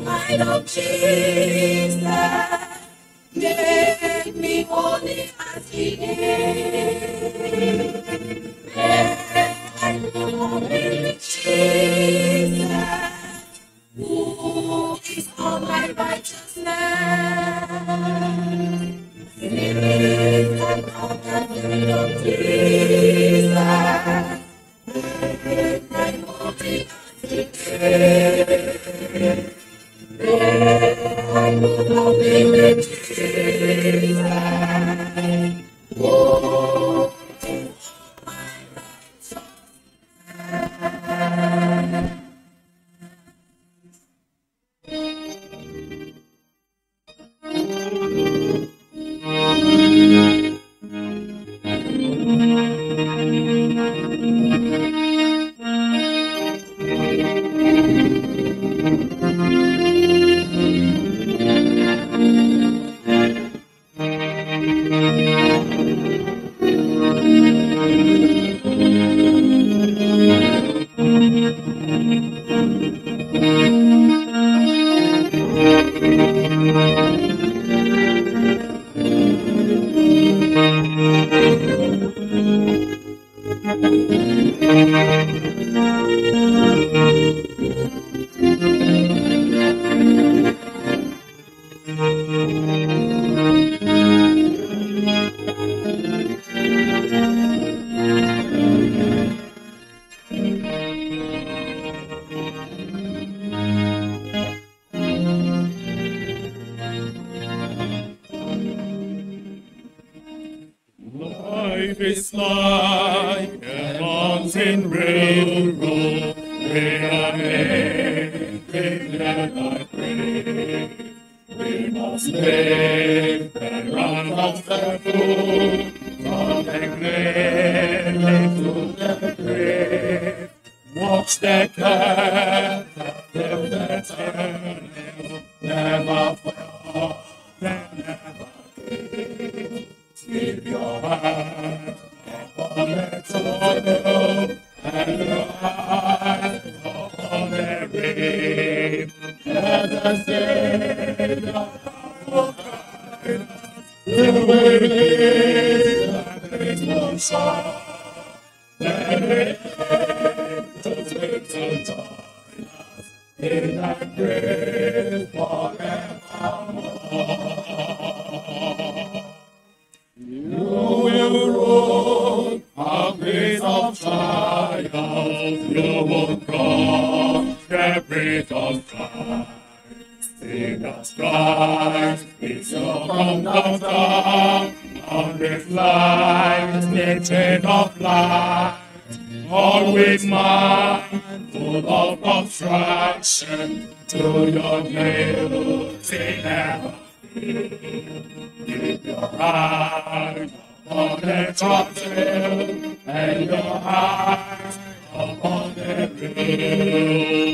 might of Jesus, make me holy as He is. Make me holy, Jesus, who is all my righteousness. The bridge of Christ. Jesus Christ, it's your conductor on this life, the chain of life. Always mindful of obstruction to your guilty never Keep your eyes upon the top and your eyes upon the hill.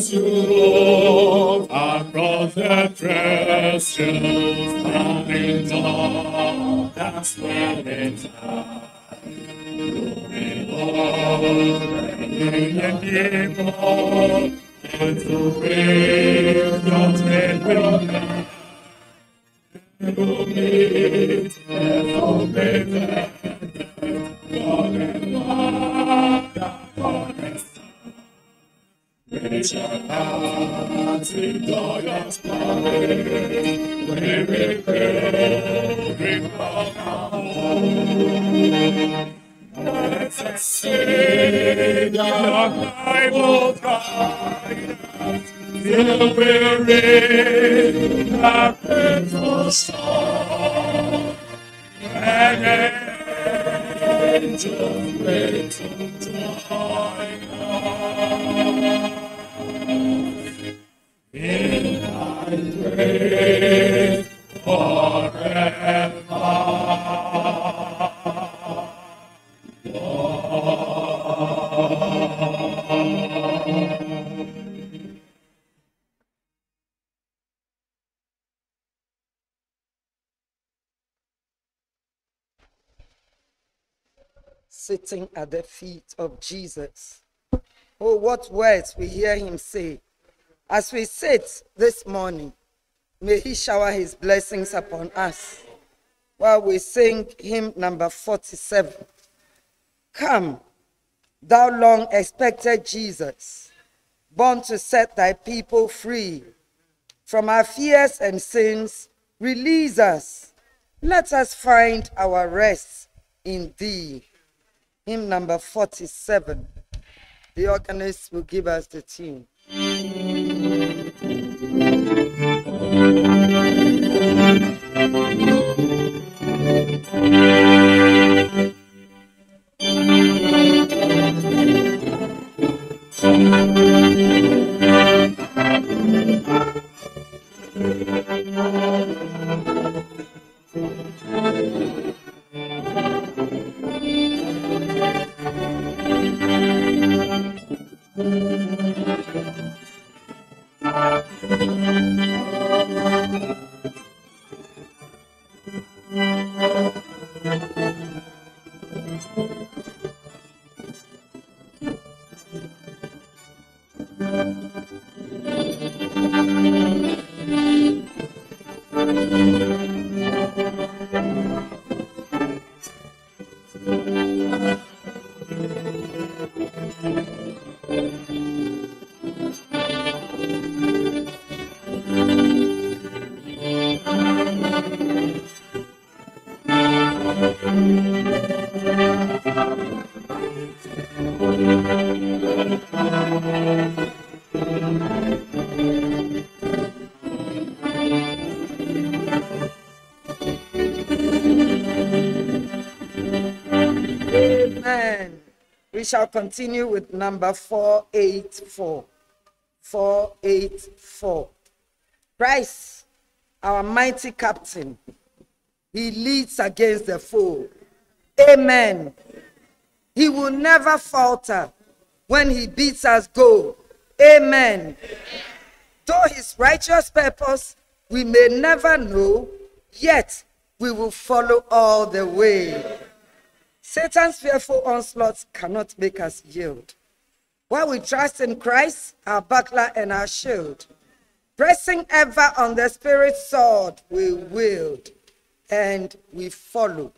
walk across the treasures, coming down, that's it's time. Million people, and to bring judgment will come. You meet and and Father, God and Son. Your hearts with joyous praise, when we we call home. Blessed Savior, I will guide us till we reach the faithful shore. And angels wait to sitting at the feet of Jesus. Oh, what words we hear him say. As we sit this morning, may he shower his blessings upon us while we sing hymn number 47. Come, thou long expected Jesus, born to set thy people free from our fears and sins, release us. Let us find our rest in thee. Hymn number 47. The organist will give us the tune. Shall continue with number 484. 484. Christ, our mighty captain, he leads against the foe. Amen. He will never falter. when he bids us go. Amen. Though his righteous purpose we may never know, yet we will follow all the way. Satan's fearful onslaughts cannot make us yield. While we trust in Christ, our buckler and our shield, pressing ever on the Spirit's sword, we wield and we follow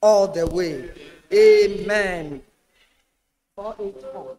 all the way. Amen. 484.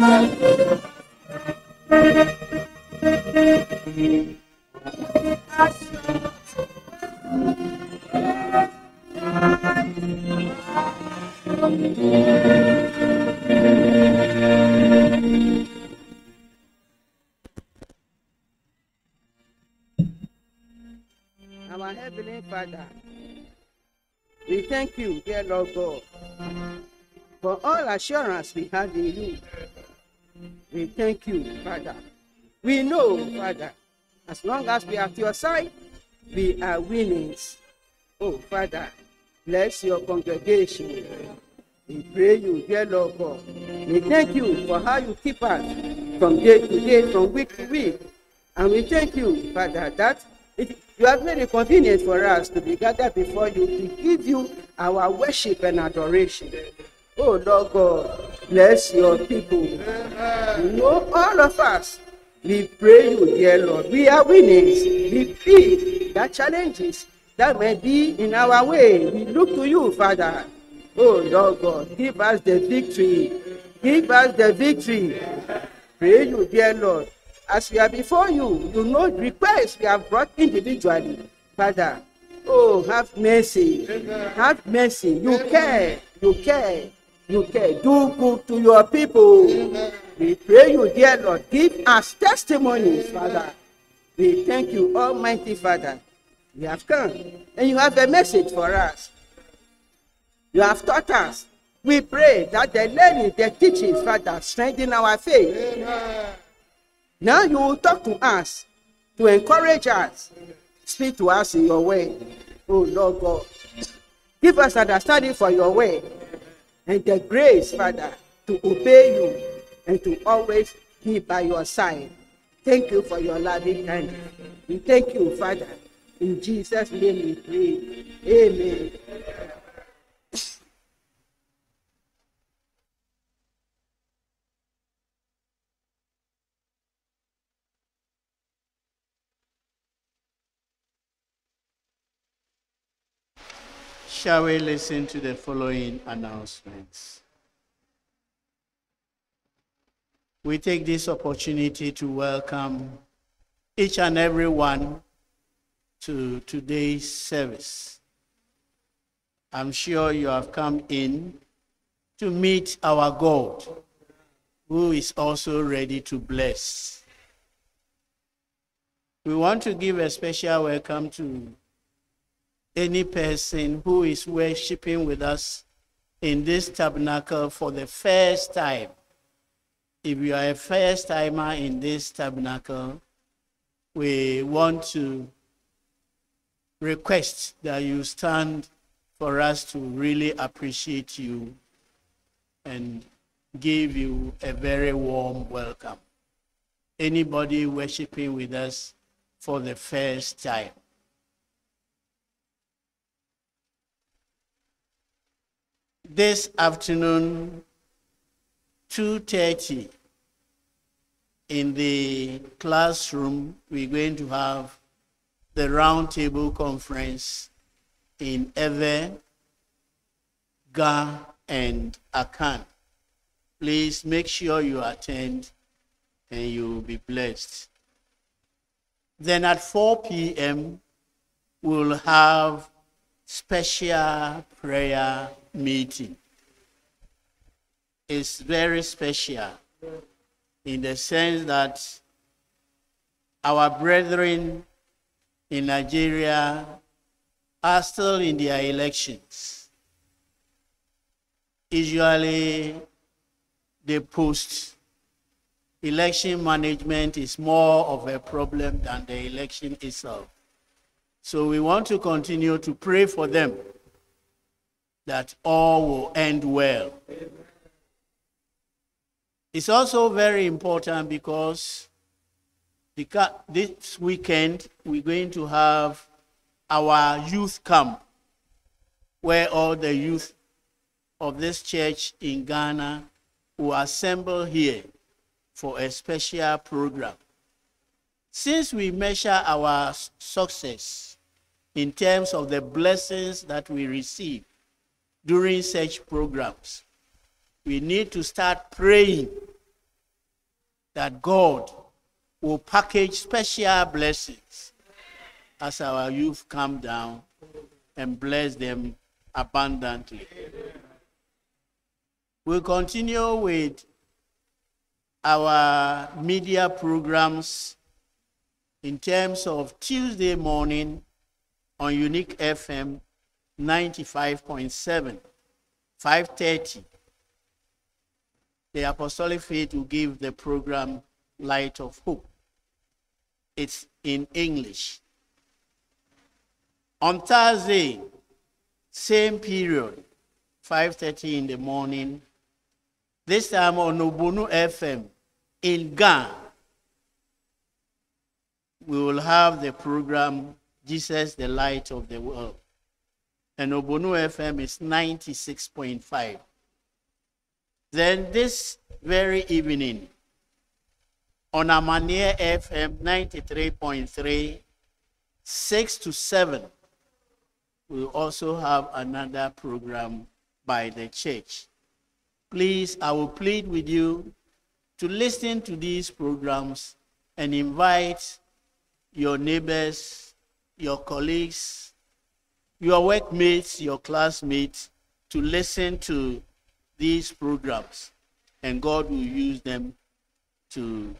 Our Heavenly Father, we thank you, dear Lord God, for all assurance we have in you. We thank you, Father. We know, Father, as long as we are at your side, we are winners. Oh, Father, bless your congregation. We pray you, dear Lord God. We thank you for how you keep us from day to day, from week to week. And we thank you, Father, that it, you have made it convenient for us to be gathered before you to give you our worship and adoration. Oh, Lord God, bless your people. You know, all of us, we pray you, dear Lord. We are winners. We feel that challenges that may be in our way. We look to you, Father. Oh, Lord God, give us the victory. Give us the victory. Pray you, dear Lord. As we are before you, you know requests we have brought individually. Father, oh, have mercy. Have mercy. You care. You care. You care. Do good to your people. We pray you, dear Lord. Give us testimonies, Father. We thank you, Almighty Father. We have come and you have a message for us. You have taught us We pray that the learning, the teachings, Father, strengthen our faith. Now you will talk to us to encourage us. Speak to us in your way. Oh Lord God. Give us understanding for your way and the grace, Father, to obey you and to always be by your side. Thank you for your loving kindness. We thank you, Father. In Jesus' name we pray. Amen. Shall we listen to the following announcements? We take this opportunity to welcome each and every one to today's service. I'm sure you have come in to meet our God, who is also ready to bless. We want to give a special welcome to any person who is worshiping with us in this tabernacle for the first time. If you are a first timer in this tabernacle, we want to request that you stand for us to really appreciate you and give you a very warm welcome. Anybody worshiping with us for the first time. This afternoon 2.30 in the classroom we're going to have the roundtable conference in Ewe, Ga, and Akan. Please make sure you attend and you will be blessed. Then at 4 p.m., we'll have special prayer meeting. is very special in the sense that our brethren in Nigeria are still in their elections. Usually, the post election management is more of a problem than the election itself. So we want to continue to pray for them that all will end well. It's also very important because this weekend we're going to have our youth camp where all the youth of this church in Ghana will assemble here for a special program. Since we measure our success in terms of the blessings that we receive during such programs, we need to start praying that God will package special blessings as our youth come down and bless them abundantly. We'll continue with our media programs in terms of Tuesday morning on Unique FM 95.7, 5.30. The Apostolic Faith will give the program Light of Hope. It's in English. On Thursday, same period, 5.30 in the morning, this time on Obonu FM in Ghana, we will have the program Jesus, the Light of the World. And Obonu FM is 96.5. Then this very evening, on Amania FM 93.3, 6 to 7, we'll also have another program by the church. Please, I will plead with you to listen to these programs and invite your neighbors, your colleagues, your workmates, your classmates to listen to these programs. And God will use them to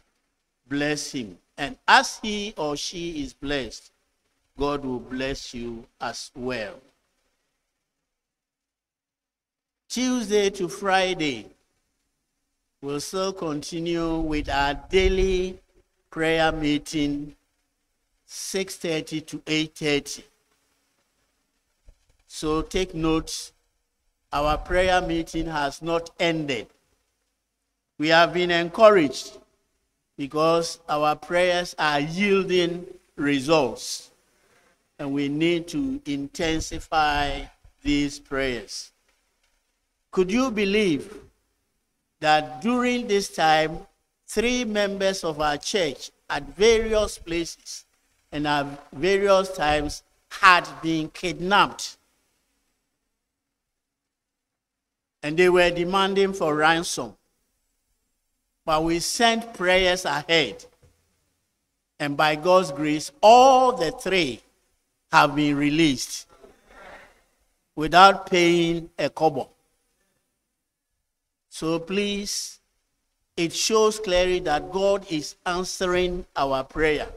bless him. And as he or she is blessed, God will bless you as well. Tuesday to Friday, we'll still continue with our daily prayer meeting 6:30 to 8:30. So take note our prayer meeting has not ended. We have been encouraged because our prayers are yielding results and we need to intensify these prayers. Could you believe that during this time, three members of our church at various places and at various times had been kidnapped? And they were demanding for ransom. But we sent prayers ahead. And by God's grace, all the three have been released without paying a kobo. So please, it shows clearly that God is answering our prayer.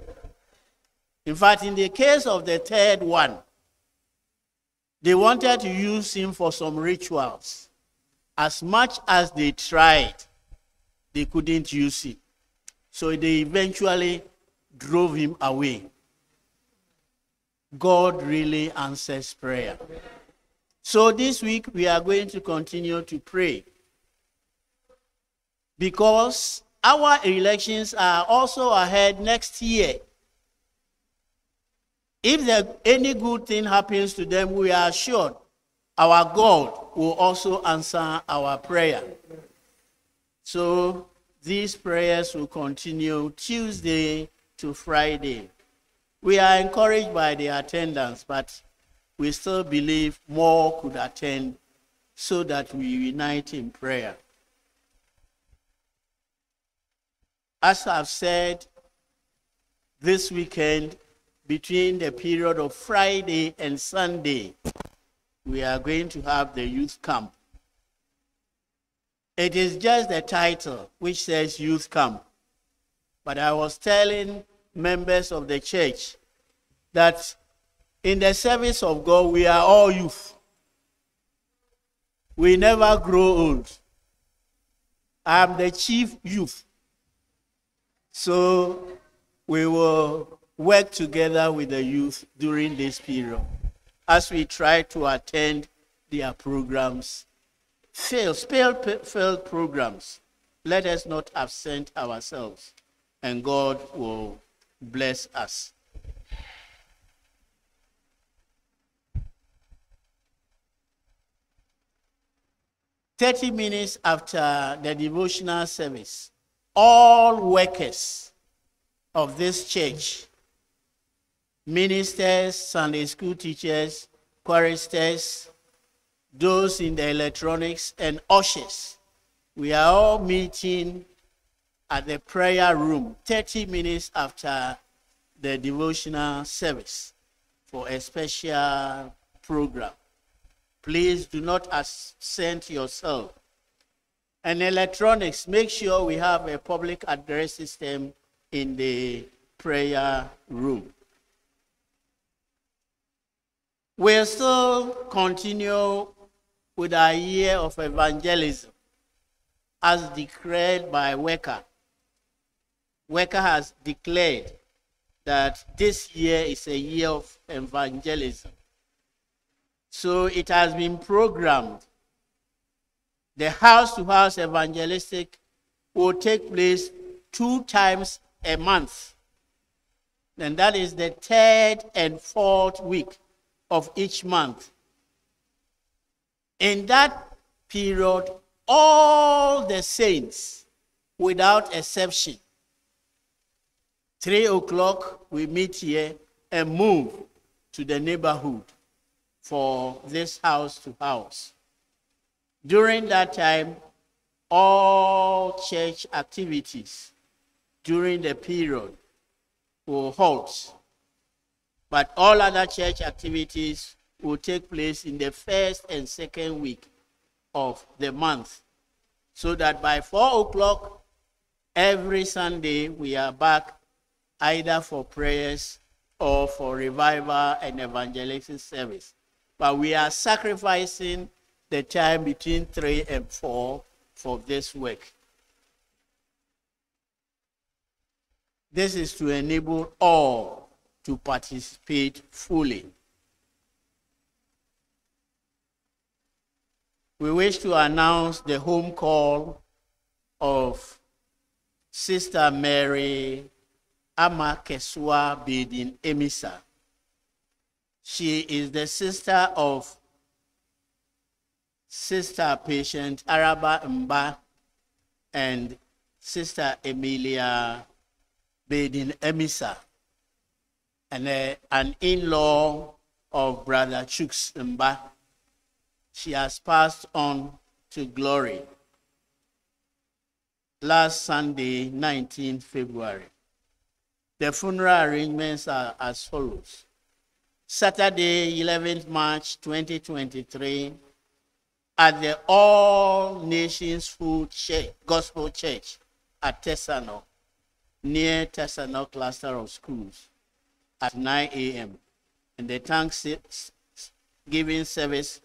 In fact, in the case of the third one, they wanted to use him for some rituals. As much as they tried, they couldn't use it. So they eventually drove him away. God really answers prayer. So this week we are going to continue to pray because our elections are also ahead next year. If there, any good thing happens to them, we are sure our God will also answer our prayer. So these prayers will continue Tuesday to Friday. We are encouraged by the attendance, but we still believe more could attend so that we unite in prayer. As I've said, this weekend, between the period of Friday and Sunday, we are going to have the youth camp. It is just the title which says youth camp. But I was telling members of the church that in the service of God, we are all youth. We never grow old. I am the chief youth. So we will work together with the youth during this period as we try to attend their programs. Failed, failed, failed programs. Let us not absent ourselves, and God will bless us. Thirty minutes after the devotional service, all workers of this church ministers, Sunday school teachers, choristers, those in the electronics, and ushers. We are all meeting at the prayer room 30 minutes after the devotional service for a special program. Please do not absent yourself. And electronics, make sure we have a public address system in the prayer room. We'll still continue with our year of evangelism as declared by WECA. WECA has declared that this year is a year of evangelism. So it has been programmed. The house to house evangelistic will take place two times a month. And that is the third and fourth week of each month. In that period, all the saints, without exception, three o'clock, we meet here and move to the neighborhood for this house to house. During that time, all church activities during the period will halt but all other church activities will take place in the first and second week of the month. So that by four o'clock every Sunday we are back either for prayers or for revival and evangelistic service. But we are sacrificing the time between 3 and 4 for this work. This is to enable all to participate fully. We wish to announce the home call of Sister Mary Amakeswa Bedin Emisa. She is the sister of Sister Patient Araba Mba and Sister Emilia Bedin Emisa, and uh, an in law of Brother Chuks Mba. She has passed on to glory last Sunday, 19 February. The funeral arrangements are as follows. Saturday, 11th March 2023, at the All Nations Food Church, Gospel Church at Tesano, near Tesano cluster of schools, at 9 a.m. And the Thanksgiving service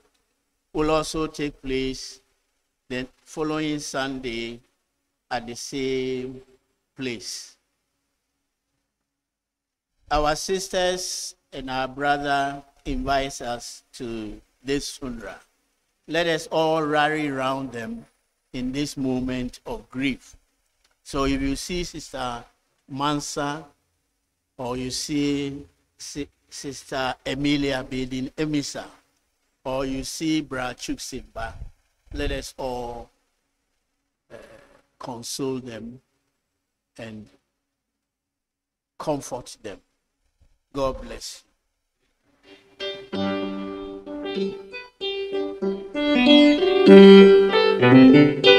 will also take place the following Sunday at the same place. Our sisters and our brother invites us to this funeral. Let us all rally around them in this moment of grief. So if you see Sister Mansa or you see Sister Emilia Bedin Emisa or you see Bra Chuksimba, let us all uh, console them and comfort them. God bless you.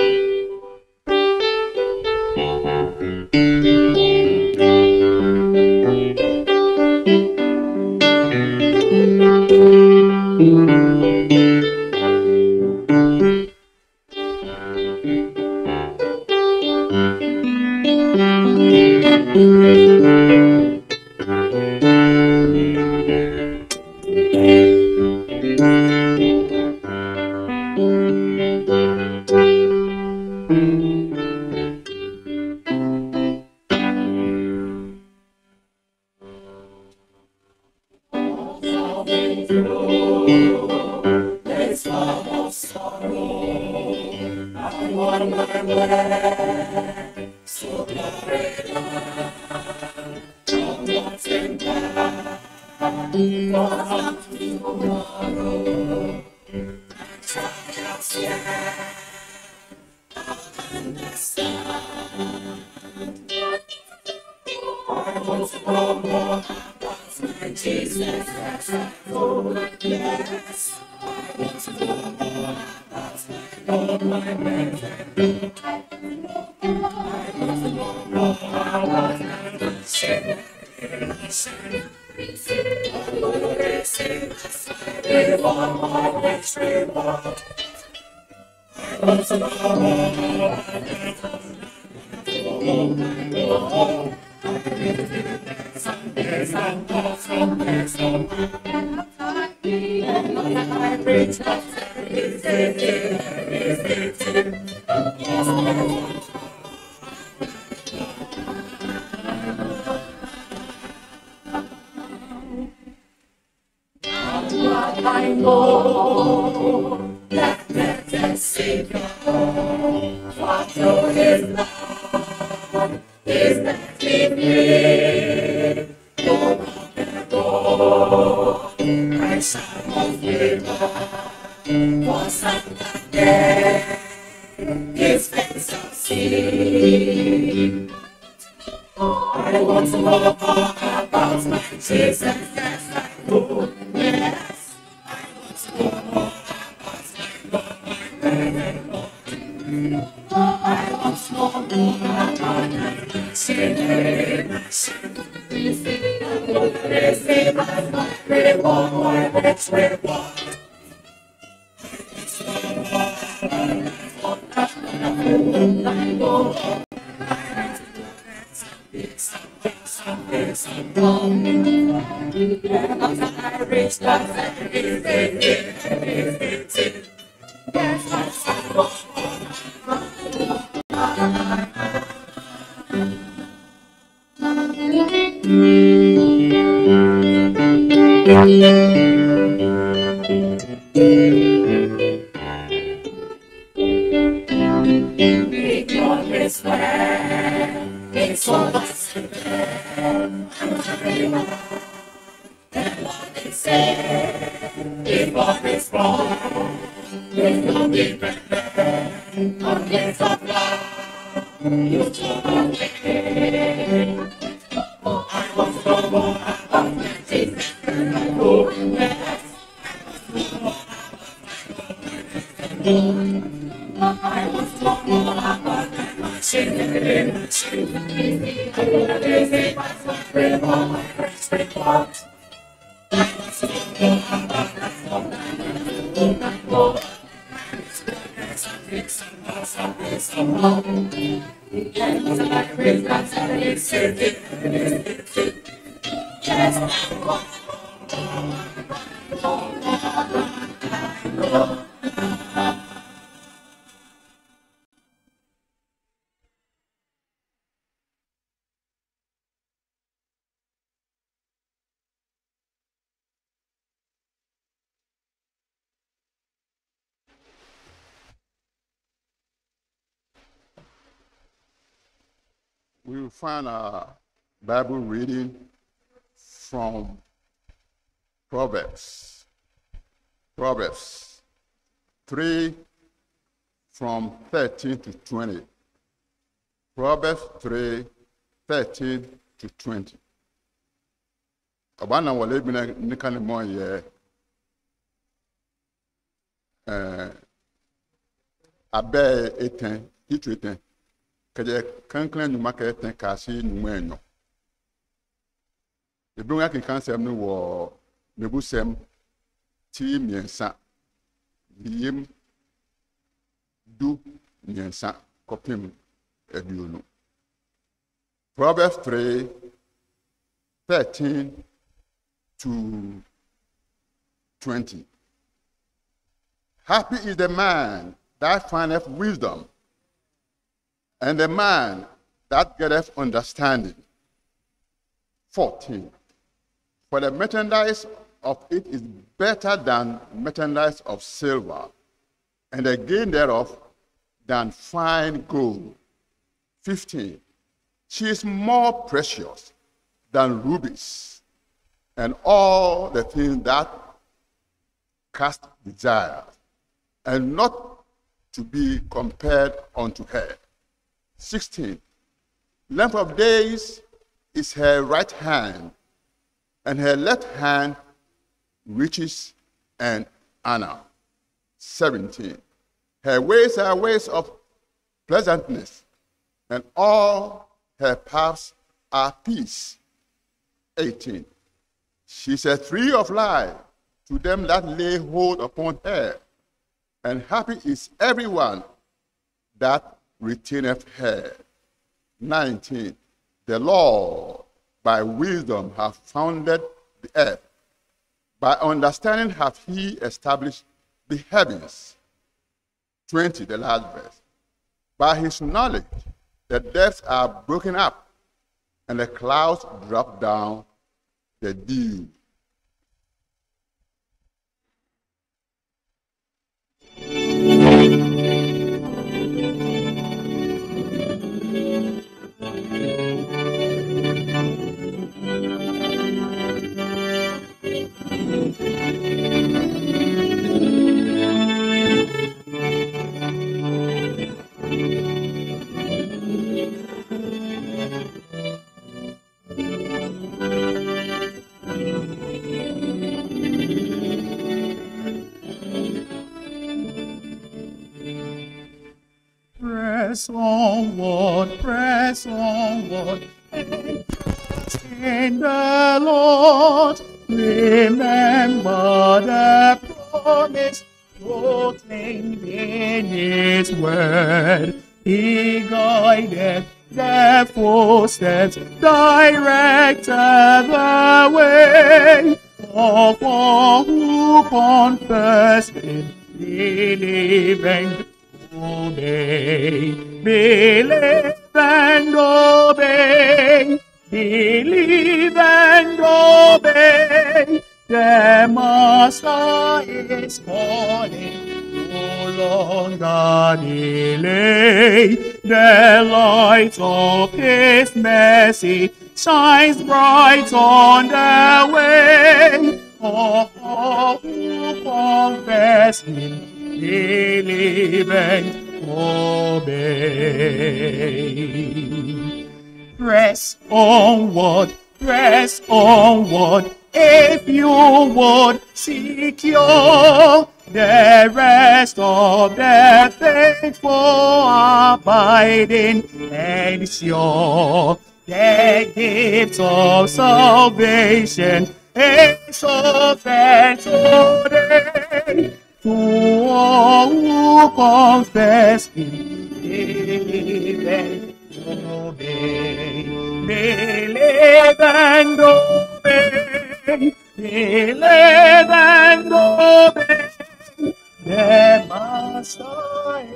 I know that let us Savior. that's where it was. 13 to 20. Proverbs 3 13 to 20. Ọba na wọle bi na nika ne mọ yẹ abẹ etan hitu etan kẹjẹ kankan nnwuma kẹjẹ tẹn kaase nnwuma enyo ebi wọn akenkan nsɛm no wɔ ti mmiɛnsa yiem du mmiɛnsa kɔpem aduonu proverbs three thirteen to twenty happy is the man that findeth wisdom and the man that getteth understanding. 14. For the merchandise of it is better than merchandise of silver, and the gain thereof than fine gold. 15. She is more precious than rubies, and all the things that cast desire, and not to be compared unto her. 16. Length of days is her right hand, and her left hand riches and honor. 17. Her ways are ways of pleasantness, and all her paths are peace. 18. She is a tree of life to them that lay hold upon her, and happy is everyone that retaineth her. 19. The Lord by wisdom hath founded the earth. By understanding hath he established the heavens. 20, the last verse. By his knowledge the depths are broken up, and the clouds drop down the dew. Press onward, press onward, and trust in the Lord. Remember the promise proclaimed in His word. He guided their footsteps, directed the way of all who confess Him, believing obey, believe and obey. believe and obey. The Master is calling, no longer delay. The light of His mercy shines bright on the way of all who confess Him, believe and obey. Press onward, press onward, if you would secure the rest of the faithful abiding and sure. The gift of salvation is offered today to all who confess Him, obey. Believe and obey. Believe and obey. The Master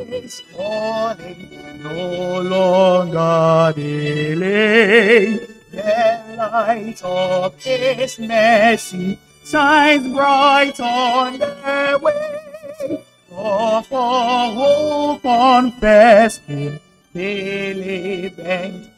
is calling, no longer delay. The light of His mercy shines bright on the way. Of all who confess Him, believe and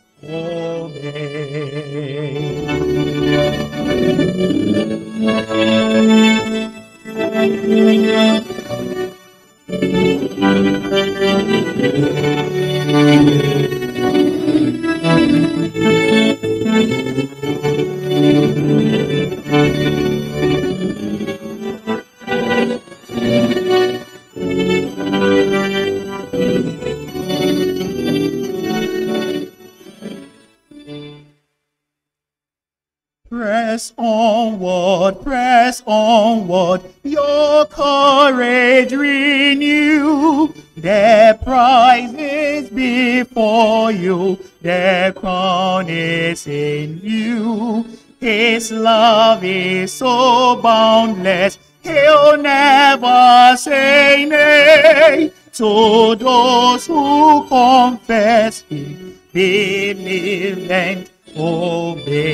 Press onward, press onward, your courage renew. The prize is before you, the crown is in view. His love is so boundless, he'll never say nay to those who confess him, believe and obey.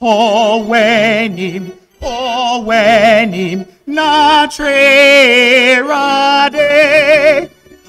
Oh, when him, oh, when him, na trerade.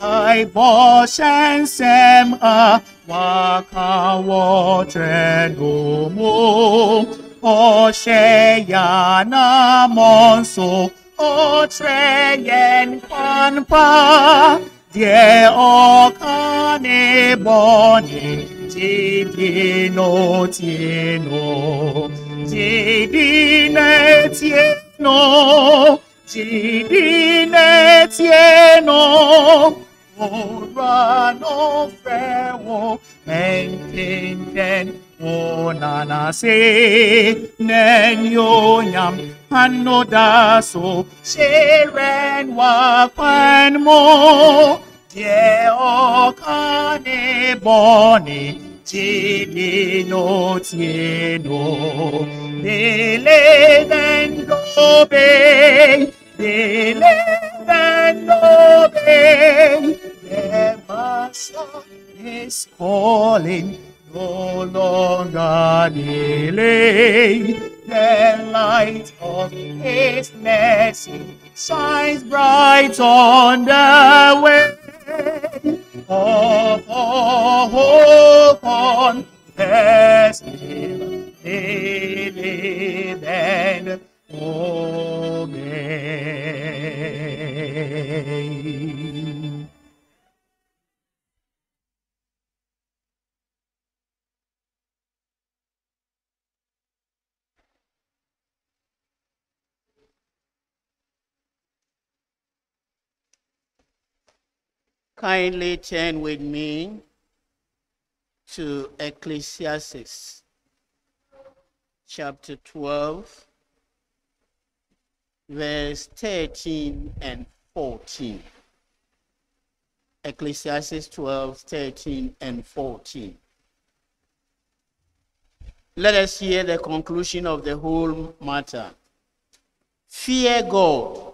I bosh and sem a waka watre no mo. O sheya na monso, o treyen kwanpa. Die o kane boni, jidi no tieno, jidi ne tieno, jidi ne tieno. Ora no frewo, enten o nana se, nen yo nyam, hanno daso, sheren wa kwan mo, die o kane boni, jili no tieno, believe and obey, believe and obey. The Master is calling, no longer delay. The light of His mercy shines bright on the way. Of all hope on Him, believe and obey. Kindly turn with me to Ecclesiastes chapter 12, verse 13 and 14. Ecclesiastes 12, 13 and 14. Let us hear the conclusion of the whole matter. Fear God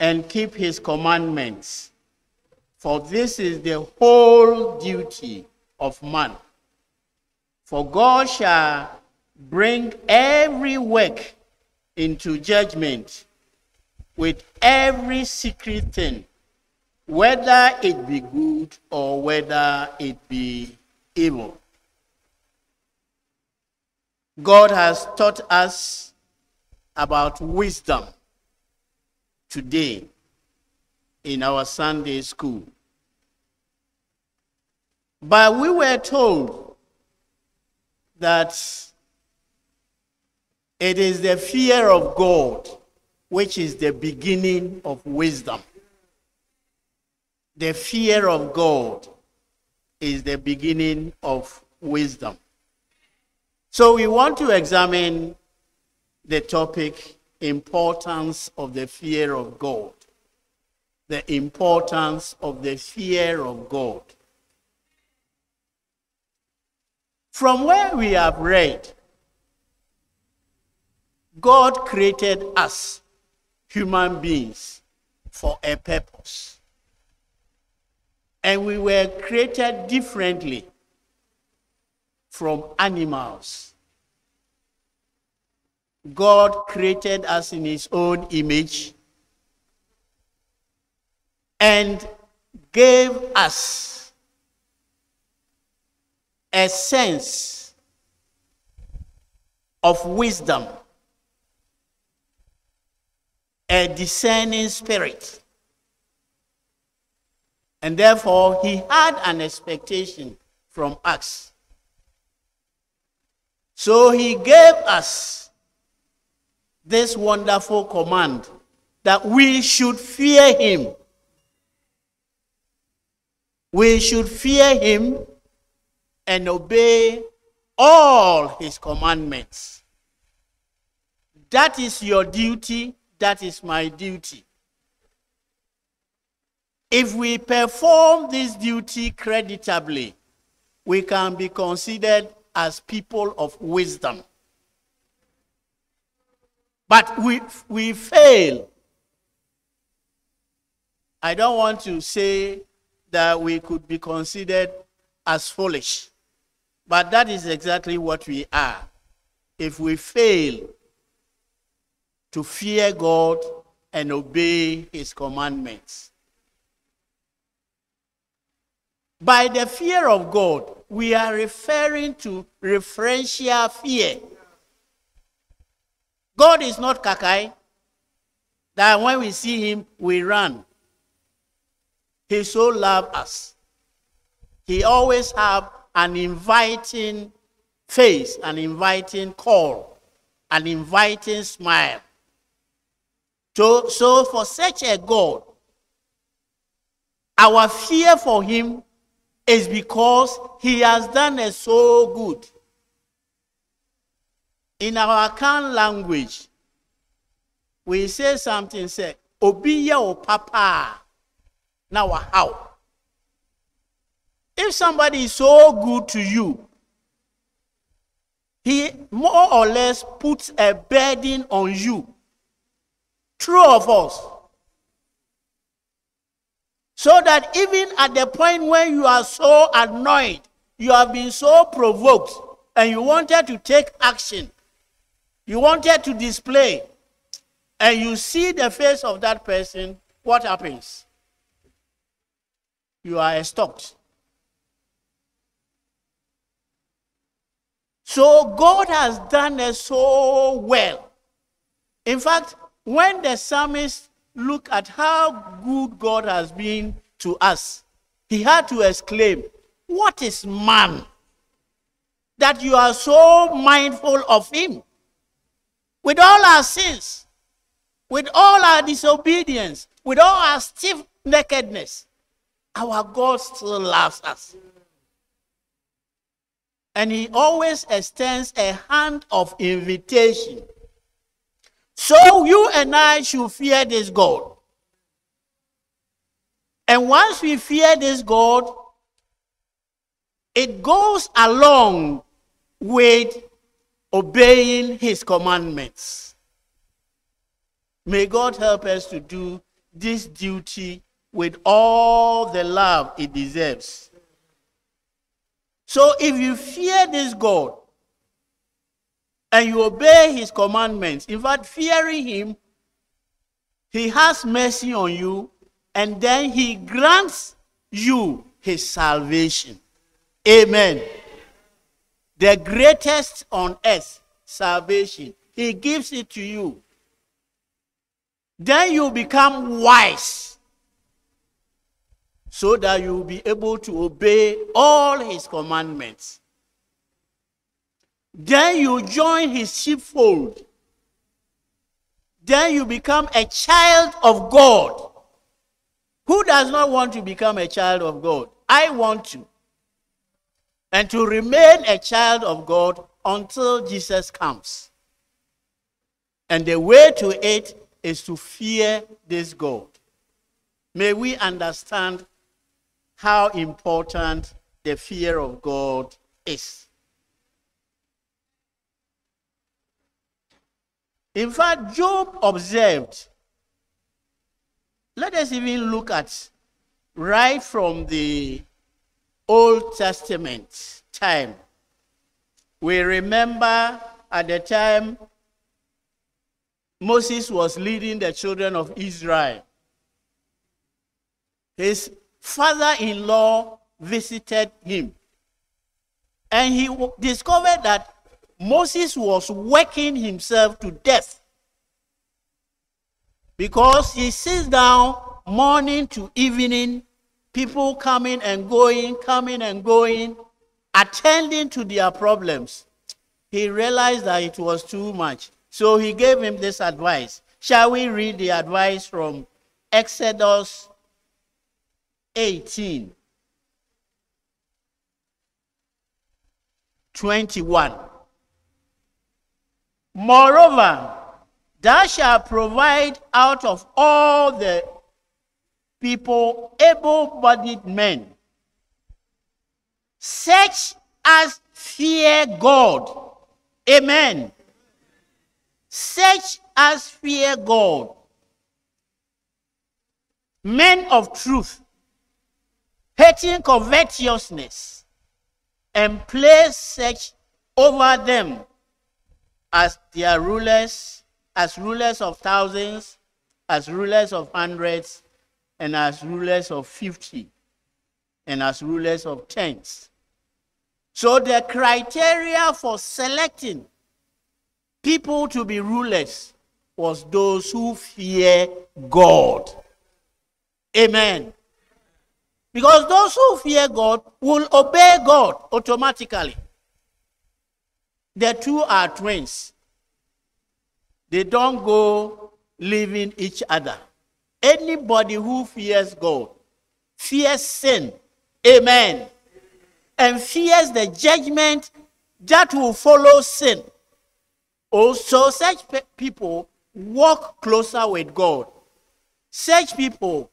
and keep his commandments, for this is the whole duty of man. For God shall bring every work into judgment with every secret thing, whether it be good or whether it be evil. God has taught us about wisdom today in our Sunday school. But we were told that it is the fear of God which is the beginning of wisdom. The fear of God is the beginning of wisdom. So we want to examine the topic importance of the fear of God. The importance of the fear of God. From where we have read, God created us, human beings, for a purpose. And we were created differently from animals. God created us in his own image and gave us a sense of wisdom, a discerning spirit. And therefore, he had an expectation from us. So he gave us this wonderful command that we should fear him. We should fear him and obey all his commandments. That is your duty. That is my duty. If we perform this duty creditably, we can be considered as people of wisdom. But we, we fail. I don't want to say that we could be considered as foolish, but that is exactly what we are. If we fail to fear God and obey his commandments. By the fear of God, we are referring to reverential fear. God is not kakai, that when we see him, we run. He so loved us. He always have an inviting face, an inviting call, an inviting smile. So, so for such a God, our fear for him is because he has done us so good. In our Akan language, we say something say, Obi o papa now uh, how? If somebody is so good to you, he more or less puts a burden on you. True of us. So that even at the point when you are so annoyed, you have been so provoked, and you wanted to take action, you wanted to display, and you see the face of that person, what happens? You are stopped. So God has done it so well. In fact, when the psalmist look at how good God has been to us, he had to exclaim, What is man that you are so mindful of him? With all our sins, with all our disobedience, with all our stiff neckedness, our God still loves us. And he always extends a hand of invitation. So you and I should fear this God. And once we fear this God, it goes along with obeying his commandments. May God help us to do this duty with all the love it deserves. So if you fear this God and you obey his commandments, in fact, fearing him, he has mercy on you and then he grants you his salvation. Amen. The greatest on earth, salvation. He gives it to you. Then you become wise so that you will be able to obey all his commandments. Then you join his sheepfold. Then you become a child of God. Who does not want to become a child of God? I want to. And to remain a child of God until Jesus comes. And the way to it is to fear this God. May we understand how important the fear of God is. In fact, Job observed. Let us even look at right from the Old Testament time. We remember at the time Moses was leading the children of Israel. His father in law visited him. And he discovered that Moses was working himself to death because he sits down morning to evening, people coming and going, coming and going, attending to their problems. He realized that it was too much. So he gave him this advice. Shall we read the advice from Exodus 18? 21. Moreover, thou shalt provide out of all the people able bodied men, such as fear God. Amen. Such as fear God. Men of truth, hating covetousness, and place such over them as their rulers, as rulers of thousands, as rulers of hundreds, and as rulers of fifty, and as rulers of tens. So the criteria for selecting people to be rulers was those who fear God. Amen. Because those who fear God will obey God automatically. The two are twins. They don't go leaving each other. Anybody who fears God fears sin. Amen. And fears the judgment that will follow sin. Also, such pe- people walk closer with God. Such people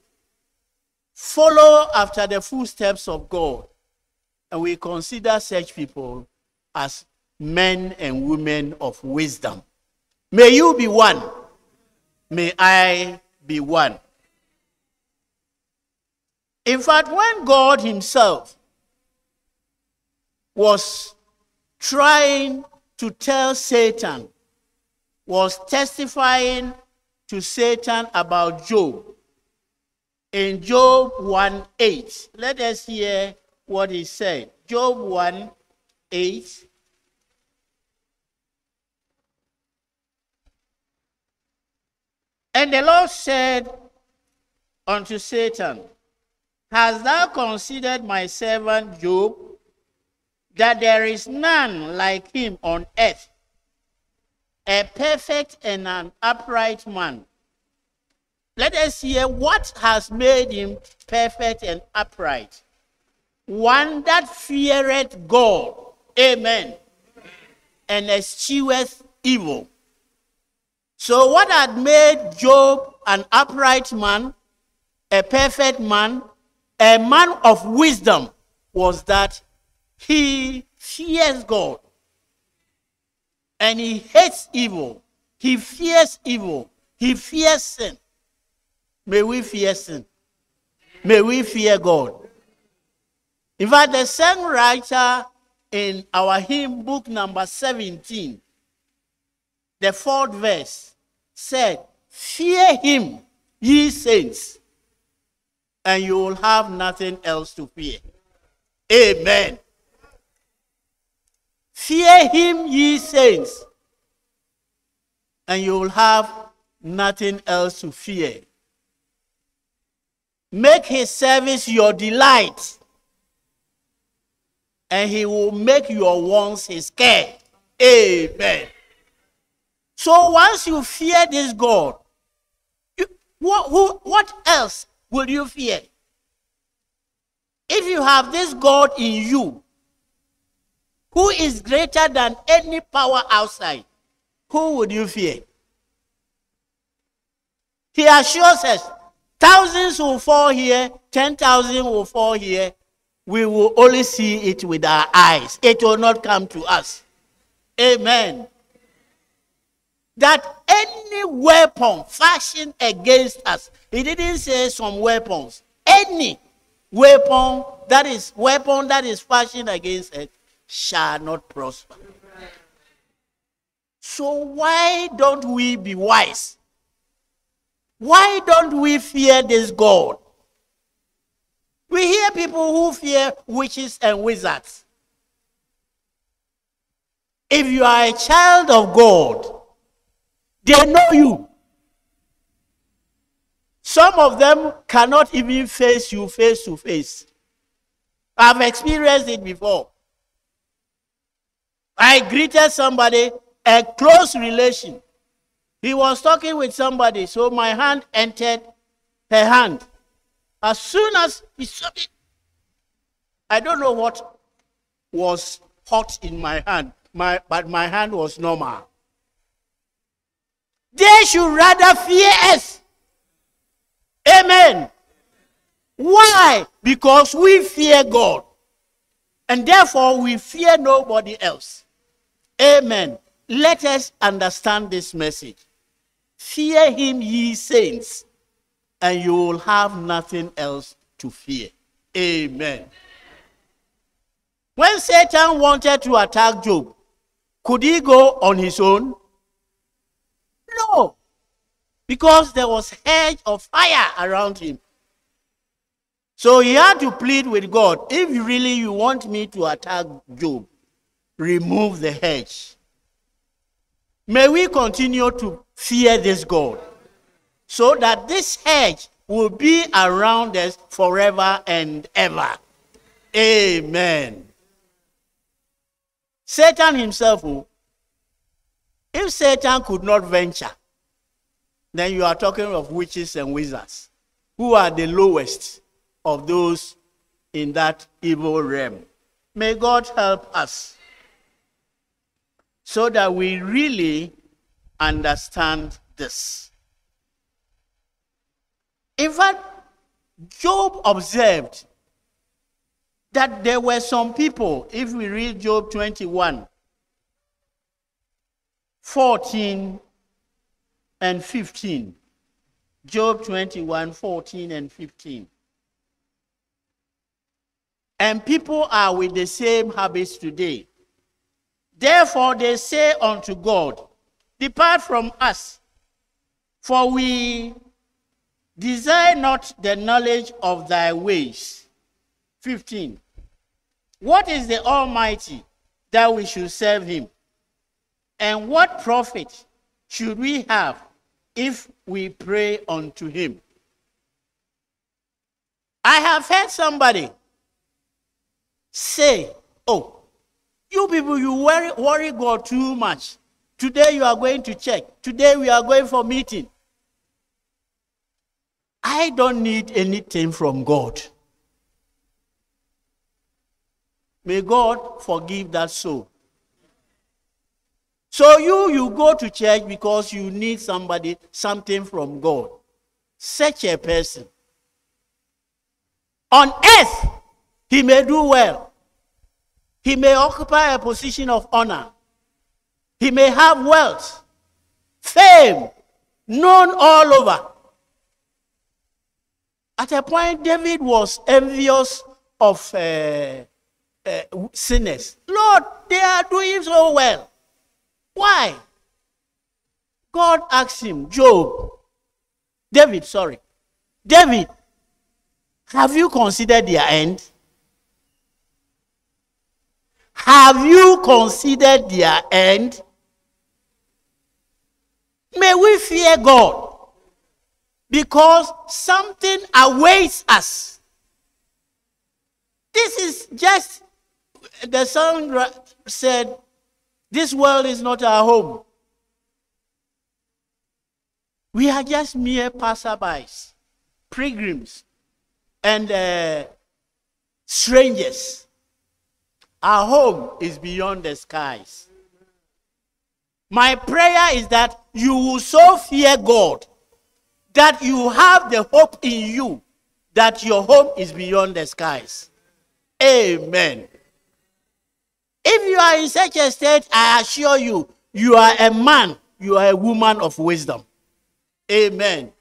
follow after the footsteps of God. And we consider such people as men and women of wisdom. May you be one. May I be one. In fact, when God Himself was trying to tell Satan, was testifying to Satan about Job, in Job 1 8. Let us hear what he said. Job 1 8. And the Lord said unto Satan, Hast thou considered my servant Job, that there is none like him on earth, a perfect and an upright man? Let us hear what has made him perfect and upright. One that feareth God, amen, and escheweth evil. So, what had made Job an upright man, a perfect man, a man of wisdom was that he fears God and he hates evil. He fears evil. He fears sin. May we fear sin. May we fear God. In fact, the same songwriter in our hymn book number 17, the fourth verse said, Fear him, ye saints, and you will have nothing else to fear. Amen. Fear him, ye saints, and you will have nothing else to fear. Make his service your delight, and he will make your wants his care. Amen. So once you fear this God, you, what, who, what else will you fear? If you have this God in you, who is greater than any power outside, who would you fear? He assures us thousands will fall here, 10,000 will fall here. We will only see it with our eyes, it will not come to us. Amen. That any weapon fashioned against us, he didn't say some weapons, any weapon that is weapon that is fashioned against us shall not prosper. So why don't we be wise? Why don't we fear this God? We hear people who fear witches and wizards. If you are a child of God, they know you. Some of them cannot even face you face to face. I've experienced it before. I greeted somebody, a close relation. He was talking with somebody, so my hand entered her hand. As soon as he saw it, I don't know what was hot in my hand, my, but my hand was normal. They should rather fear us. Amen. Why? Because we fear God. And therefore we fear nobody else. Amen. Let us understand this message. Fear him, ye saints, and you will have nothing else to fear. Amen. When Satan wanted to attack Job, could he go on his own? No. Because there was hedge of fire around him. So he had to plead with God, if you really you want me to attack Job, remove the hedge. May we continue to fear this God so that this hedge will be around us forever and ever. Amen. Satan himself, oh, if Satan could not venture, then you are talking of witches and wizards, who are the lowest of those in that evil realm. May God help us so that we really understand this. In fact, Job observed that there were some people, if we read Job 21, 14 and 15. Job 21, 14 and 15. And people are with the same habits today. Therefore, they say unto God, Depart from us, for we desire not the knowledge of thy ways. 15. What is the Almighty that we should serve him? And what profit should we have if we pray unto him? I have heard somebody say, Oh, you people, you worry, worry God too much. Today you are going to church. Today we are going for meeting. I don't need anything from God. May God forgive that soul. So you you go to church because you need somebody something from God. Such a person. On earth, he may do well. He may occupy a position of honor. He may have wealth, fame, known all over. At a point, David was envious of uh, uh, sinners. Lord, they are doing so well. Why? God asked him, Job, David, sorry, David, have you considered their end? Have you considered their end? May we fear God because something awaits us. This is just, the song said, This world is not our home. We are just mere passerbys, pilgrims, and uh, strangers. Our home is beyond the skies. My prayer is that you will so fear God that you have the hope in you that your home is beyond the skies. Amen. If you are in such a state, I assure you, you are a man, you are a woman of wisdom. Amen.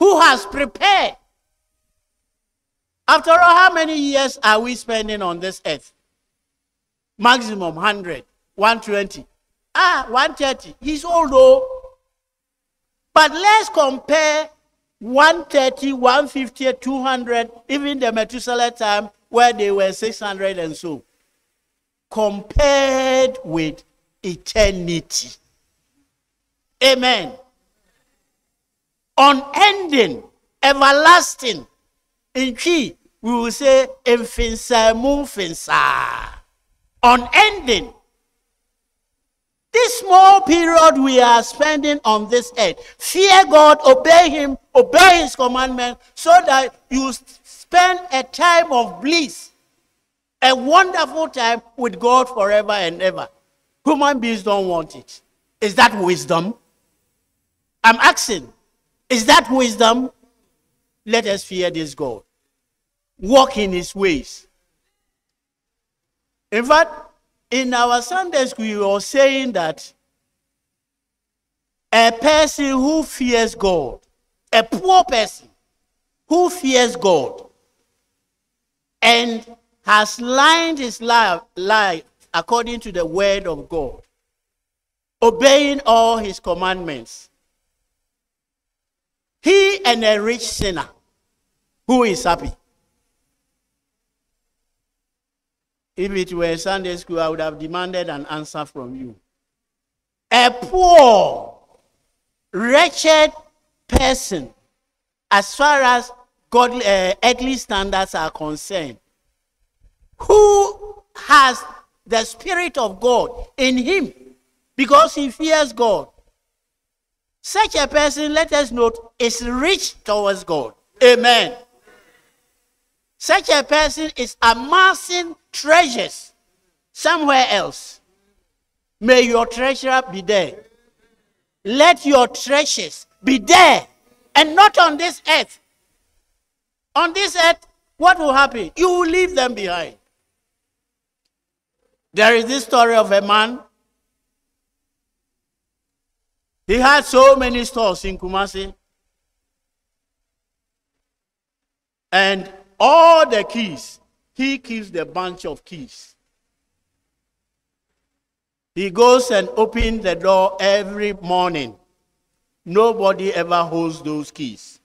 Who has prepared? After all, how many years are we spending on this earth? Maximum 100, 120. Ah, 130. He's old though. But let's compare 130, 150, 200, even the Methuselah time where they were 600 and so. Compared with eternity. Amen unending, everlasting. In Twi, we will say. Unending. This small period we are spending on this earth, fear God, obey Him, obey His commandments, so that you spend a time of bliss, a wonderful time with God forever and ever. Human beings don't want it. Is that wisdom? I'm asking. Is that wisdom? Let us fear this God. Walk in his ways. In fact, in our Sunday school, we were saying that a person who fears God, a poor person who fears God and has lined his life, life according to the word of God, obeying all his commandments, he and a rich sinner who is happy. If it were Sunday school, I would have demanded an answer from you. A poor, wretched person, as far as godly, uh, earthly standards are concerned, who has the Spirit of God in him because he fears God, such a person, let us note, is rich towards God. Amen. Such a person is amassing treasures somewhere else. May your treasure be there. Let your treasures be there and not on this earth. On this earth, what will happen? You will leave them behind. There is this story of a man he had so many stores in Kumasi. And all the keys, he keeps the bunch of keys. He goes and opens the door every morning. Nobody ever holds those keys.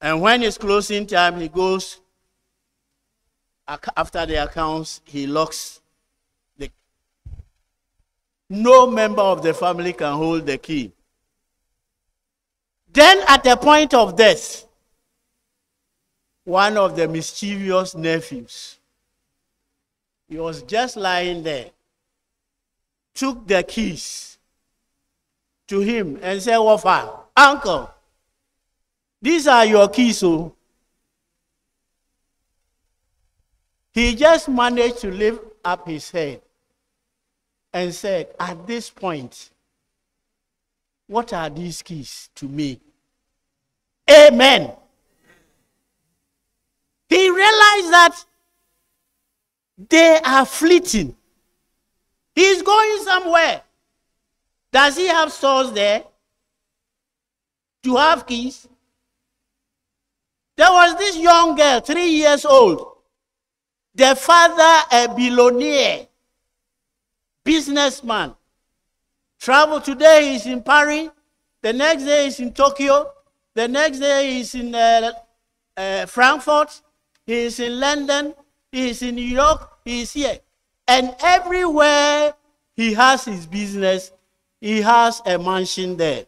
And when it's closing time, he goes after the accounts, he locks no member of the family can hold the key. Then, at the point of death, one of the mischievous nephews, he was just lying there, took the keys to him and said, Wafa, uncle, these are your keys. So oh. he just managed to lift up his head and said, At this point, what are these keys to me? Amen. He realized that they are fleeting. He's going somewhere. Does he have stores there? To have keys? There was this young girl, three years old. The father, a billionaire, businessman. Travel today, he's in Paris. The next day, he's in Tokyo. The next day, he's in uh, uh, Frankfurt. He's in London. He's in New York. He's here. And everywhere he has his business, he has a mansion there.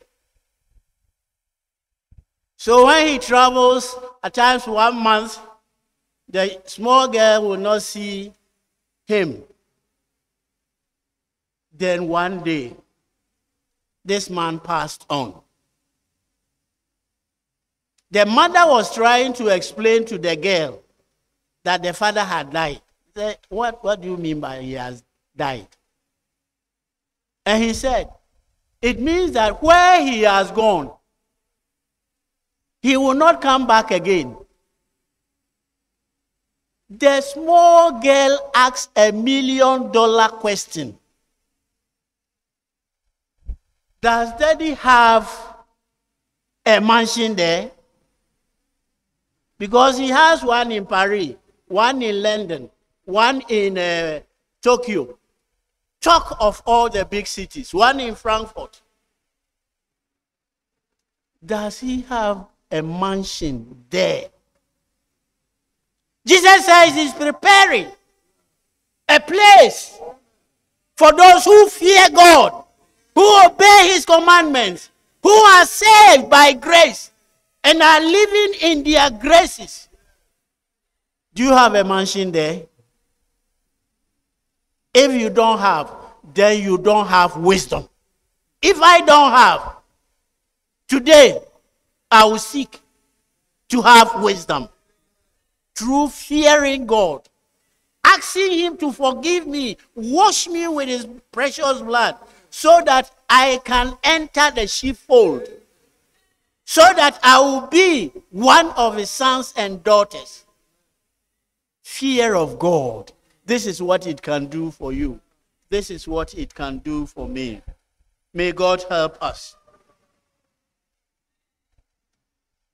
So when he travels, at times one month, the small girl will not see him. Then one day, this man passed on. The mother was trying to explain to the girl that the father had died. Said, what, what do you mean by he has died? And he said, It means that where he has gone, he will not come back again. The small girl asked a million dollar question Does daddy have a mansion there? Because he has one in Paris, one in London, one in uh, Tokyo. Talk of all the big cities, one in Frankfurt. Does he have a mansion there? Jesus says he's preparing a place for those who fear God, who obey his commandments, who are saved by grace and are living in their graces. Do you have a mansion there? If you don't have, then you don't have wisdom. If I don't have, today I will seek to have wisdom through fearing God, asking Him to forgive me, wash me with His precious blood, so that I can enter the sheepfold, so that I will be one of His sons and daughters. Fear of God. This is what it can do for you. This is what it can do for me. May God help us.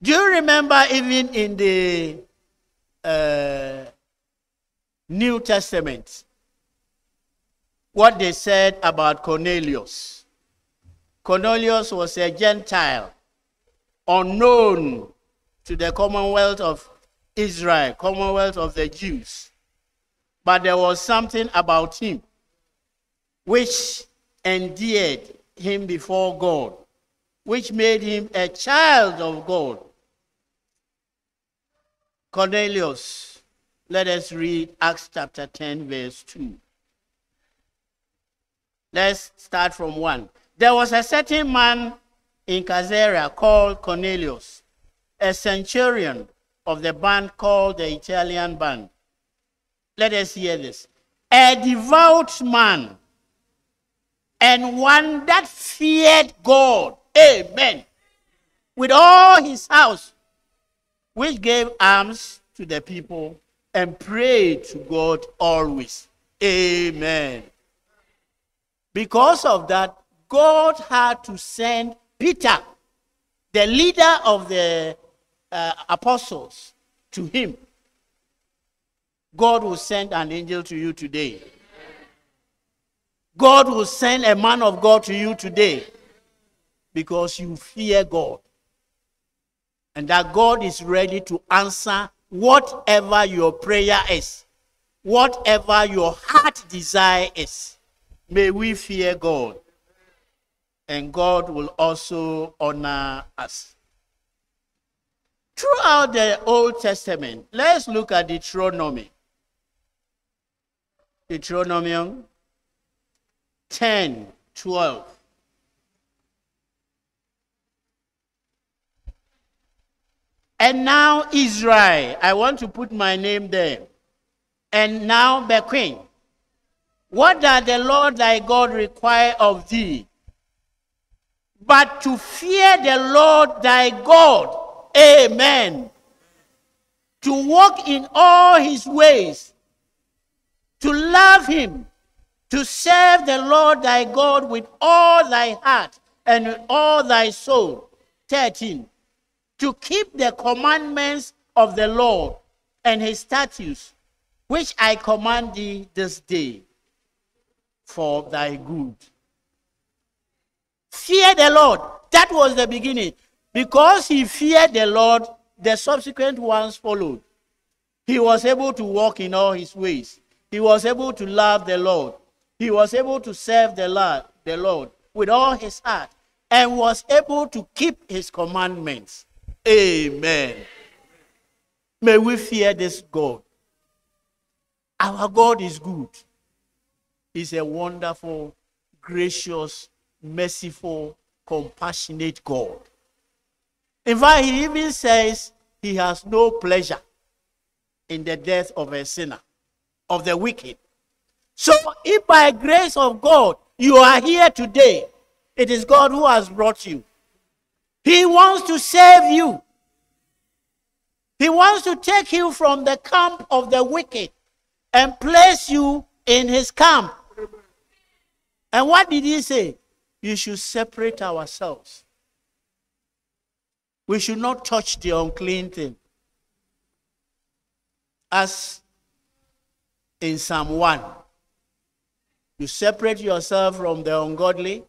Do you remember even in the uh, New Testament what they said about Cornelius? Cornelius was a Gentile, unknown to the Commonwealth of Israel, Commonwealth of the Jews. But there was something about him which endeared him before God, which made him a child of God. Cornelius, let us read Acts chapter 10, verse 2. Let's start from 1. There was a certain man in Caesarea called Cornelius, a centurion of the band called the Italian band. Let us hear this. A devout man and one that feared God. Amen. With all his house, which gave alms to the people and prayed to God always. Amen. Because of that, God had to send Peter, the leader of the uh, apostles, to him. God will send an angel to you today. God will send a man of God to you today because you fear God. And that God is ready to answer whatever your prayer is, whatever your heart desire is. May we fear God. And God will also honor us. Throughout the Old Testament, let's look at Deuteronomy. Deuteronomy 10 12. And now, Israel, I want to put my name there. And now, Bequin, what does the Lord thy God require of thee? But to fear the Lord thy God. Amen. To walk in all his ways, to love him, to serve the Lord thy God with all thy heart and with all thy soul. 13 to keep the commandments of the Lord and his statutes, which I command thee this day for thy good. Fear the Lord. That was the beginning. Because he feared the Lord, the subsequent ones followed. He was able to walk in all his ways. He was able to love the Lord. He was able to serve the Lord, the Lord with all his heart and was able to keep his commandments. Amen. May we fear this God. Our God is good. He's a wonderful, gracious, merciful, compassionate God. In fact, he even says he has no pleasure in the death of a sinner, of the wicked. So, if by grace of God you are here today, it is God who has brought you. He wants to save you. He wants to take you from the camp of the wicked and place you in his camp. And what did he say? You should separate ourselves. We should not touch the unclean thing. As in Psalm 1, you separate yourself from the ungodly,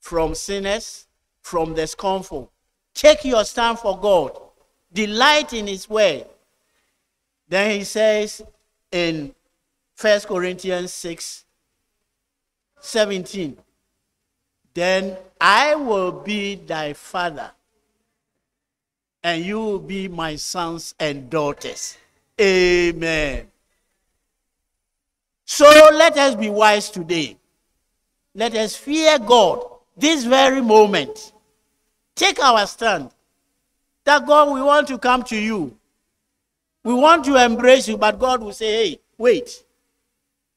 from sinners, from the scornful. Take your stand for God. Delight in His way. Then he says in 1 Corinthians 6 17, Then I will be thy father, and you will be my sons and daughters. Amen. So let us be wise today. Let us fear God this very moment. Take our stand. That God, we want to come to you. We want to embrace you, but God will say, hey, wait.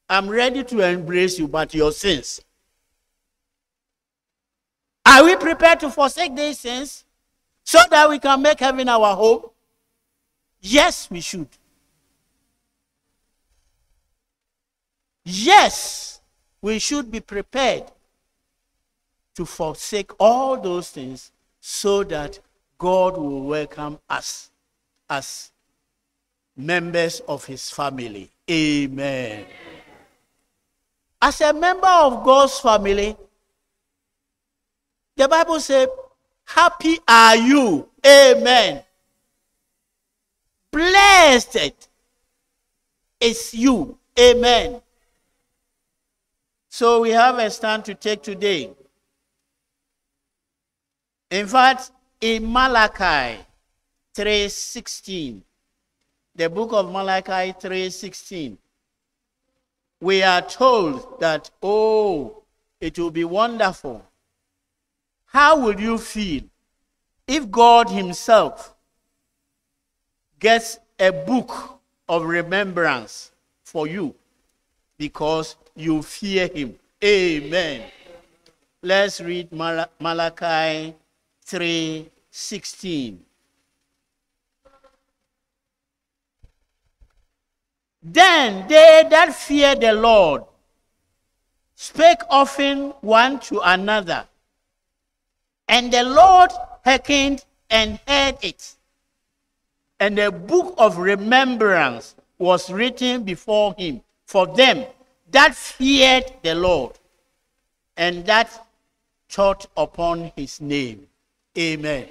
I'm ready to embrace you, but your sins. Are we prepared to forsake these sins so that we can make heaven our home? Yes, we should. Yes, we should be prepared to forsake all those things so that God will welcome us as members of his family. Amen. As a member of God's family, the Bible says, Happy are you. Amen. Blessed is you. Amen. So we have a stand to take today. In fact, in Malachi 3:16, the book of Malachi 3:16, we are told that oh, it will be wonderful. How would you feel if God himself gets a book of remembrance for you because you fear him? Amen. Let's read Mal- Malachi 3:16. Then they that fear the Lord spake often one to another, and the Lord hearkened and heard it. And a book of remembrance was written before him for them that feared the Lord and that taught upon his name. Amen.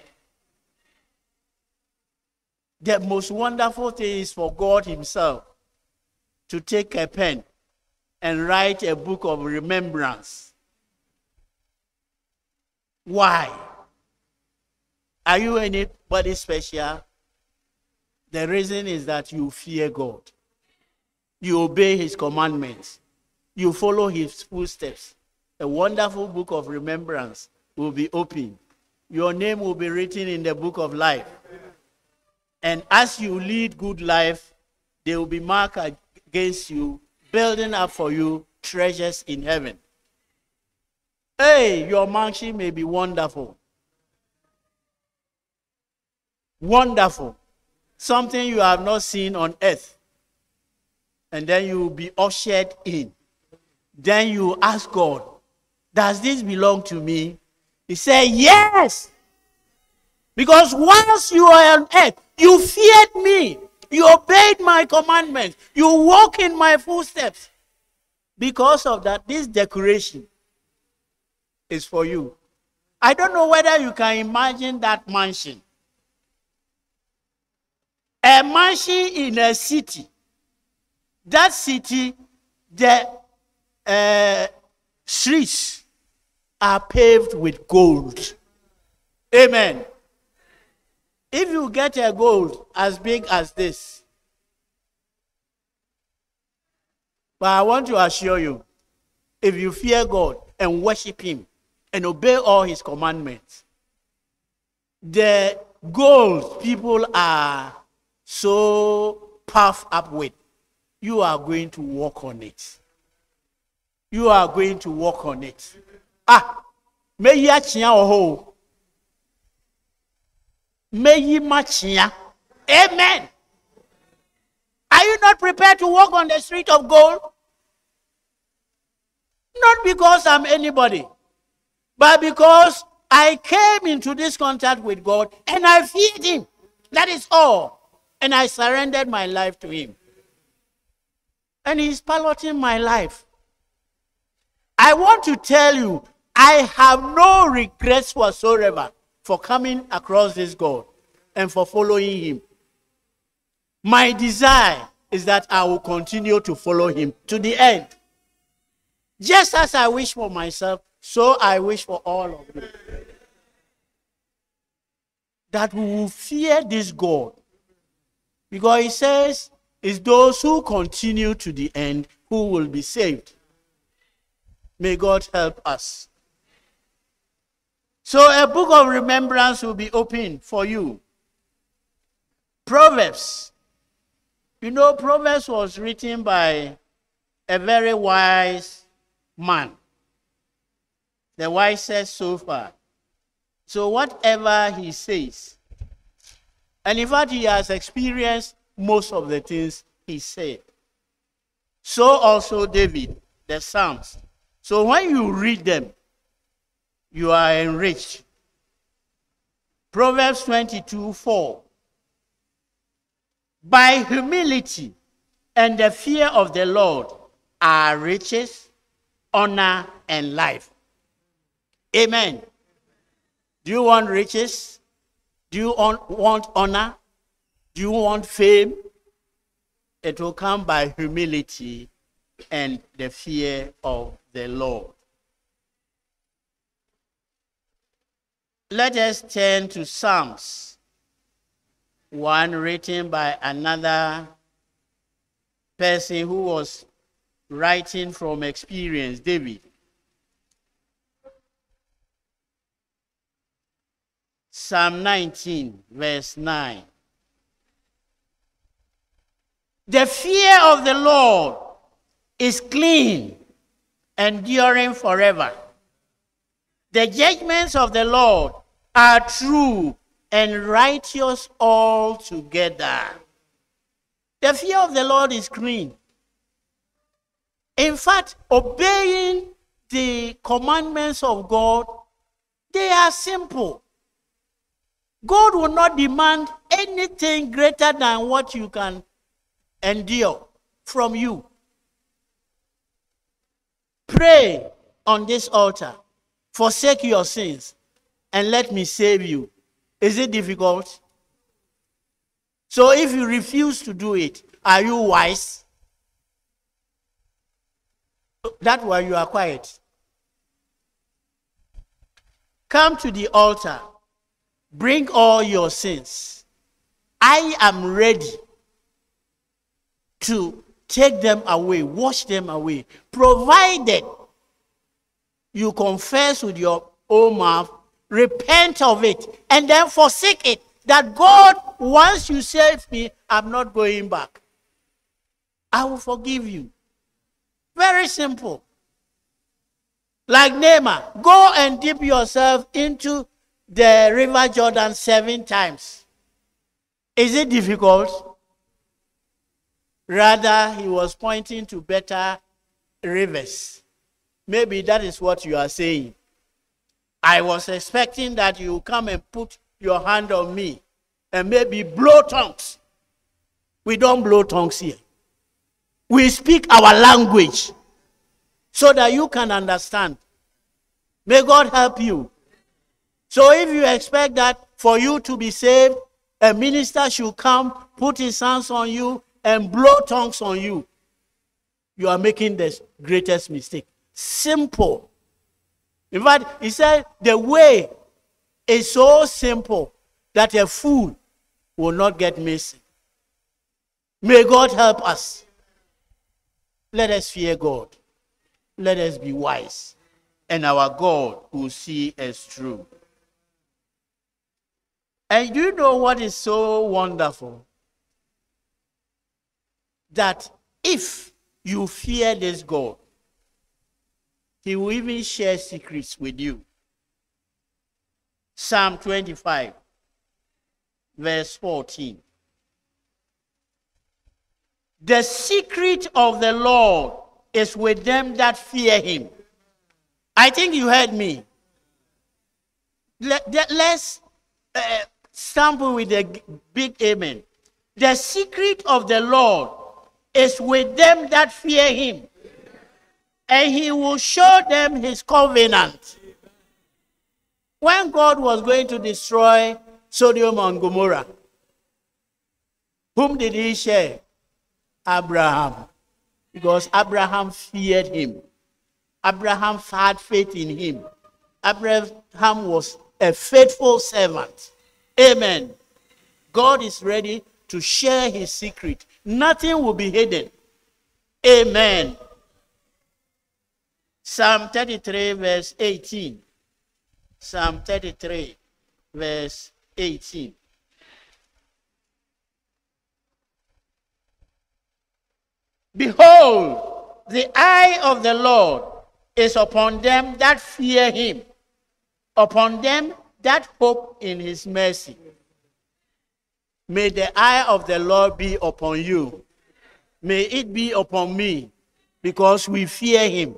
The most wonderful thing is for God Himself to take a pen and write a book of remembrance. Why? Are you anybody special? The reason is that you fear God. You obey His commandments. You follow His footsteps. A wonderful book of remembrance will be opened. Your name will be written in the book of life. And as you lead good life, they will be marked against you, building up for you treasures in heaven. Hey, your mansion may be wonderful. Wonderful. Something you have not seen on earth. And then you will be ushered in. Then you ask God, Does this belong to me? He said, Yes. Because once you are on earth, you feared me. You obeyed my commandments. You walk in my footsteps. Because of that, this decoration is for you. I don't know whether you can imagine that mansion. A mansion in a city. That city, the uh, streets are paved with gold. Amen. If you get a gold as big as this, but I want to assure you, if you fear God and worship Him and obey all His commandments, the gold people are so puffed up with, you are going to walk on it. You are going to walk on it. Ah, may you wɔ meyi machia. Amen. Are you not prepared to walk on the street of gold? Not because I'm anybody, but because I came into this contact with God and I feared Him. That is all. And I surrendered my life to Him. And He's piloting my life. I want to tell you, I have no regrets whatsoever for coming across this God and for following Him. My desire is that I will continue to follow Him to the end. Just as I wish for myself, so I wish for all of you. That we will fear this God. Because He says, it's those who continue to the end who will be saved. May God help us. So a book of remembrance will be open for you. Proverbs. You know, Proverbs was written by a very wise man, the wisest so far. So, whatever he says, and in fact, he has experienced most of the things he said. So, also David, the Psalms. So, when you read them, you are enriched. Proverbs 22 4. By humility and the fear of the Lord are riches, honor, and life. Amen. Do you want riches? Do you want honor? Do you want fame? It will come by humility and the fear of the Lord. Let us turn to Psalms, one written by another person who was writing from experience, David. Psalm 19, verse 9. The fear of the Lord is clean, enduring forever. The judgments of the Lord are true and righteous altogether. The fear of the Lord is clean. In fact, obeying the commandments of God, they are simple. God will not demand anything greater than what you can endure from you. Pray on this altar forsake your sins and let me save you. Is it difficult? So if you refuse to do it, are you wise? That why you are quiet. Come to the altar. Bring all your sins. I am ready to take them away, wash them away, provided you confess with your own mouth, repent of it, and then forsake it. That God, once you save me, I'm not going back. I will forgive you. Very simple. Like Naaman, go and dip yourself into the river Jordan seven times. Is it difficult? Rather, he was pointing to better rivers. Maybe that is what you are saying. I was expecting that you come and put your hand on me and maybe blow tongues. We don't blow tongues here. We speak our language so that you can understand. May God help you. So if you expect that for you to be saved, a minister should come, put his hands on you, and blow tongues on you, you are making the greatest mistake. Simple. In fact, he said the way is so simple that a fool will not get missing. May God help us. Let us fear God. Let us be wise. And our God will see us through. And you know what is so wonderful? That if you fear this God, He will even share secrets with you. Psalm 25, verse 14. The secret of the Lord is with them that fear Him. I think you heard me. Let, us uh, sample with a big amen. The secret of the Lord is with them that fear him, and he will show them his covenant. When God was going to destroy Sodom and Gomorrah, whom did he share? Abraham. Because Abraham feared him. Abraham had faith in him. Abraham was a faithful servant. Amen. God is ready to share his secret. Nothing will be hidden. Amen. Psalm 33, verse 18. Psalm 33, verse 18. Behold, the eye of the Lord is upon them that fear him, upon them that hope in his mercy. May the eye of the Lord be upon you. May it be upon me because we fear him.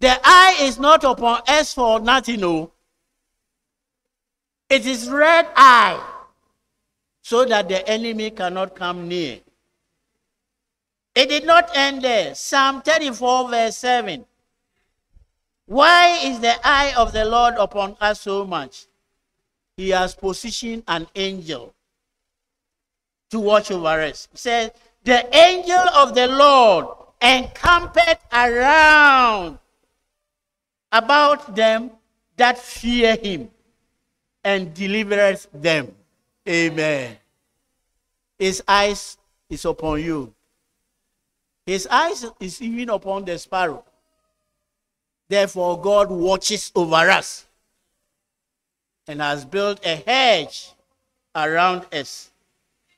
The eye is not upon us for nothing, no. It is red eye so that the enemy cannot come near. It did not end there. Psalm 34, verse 7. Why is the eye of the Lord upon us so much? He has positioned an angel to watch over us. He says, The angel of the Lord encampeth around about them that fear him and delivereth them. Amen. His eyes is upon you. His eyes is even upon the sparrow. Therefore, God watches over us and has built a hedge around us.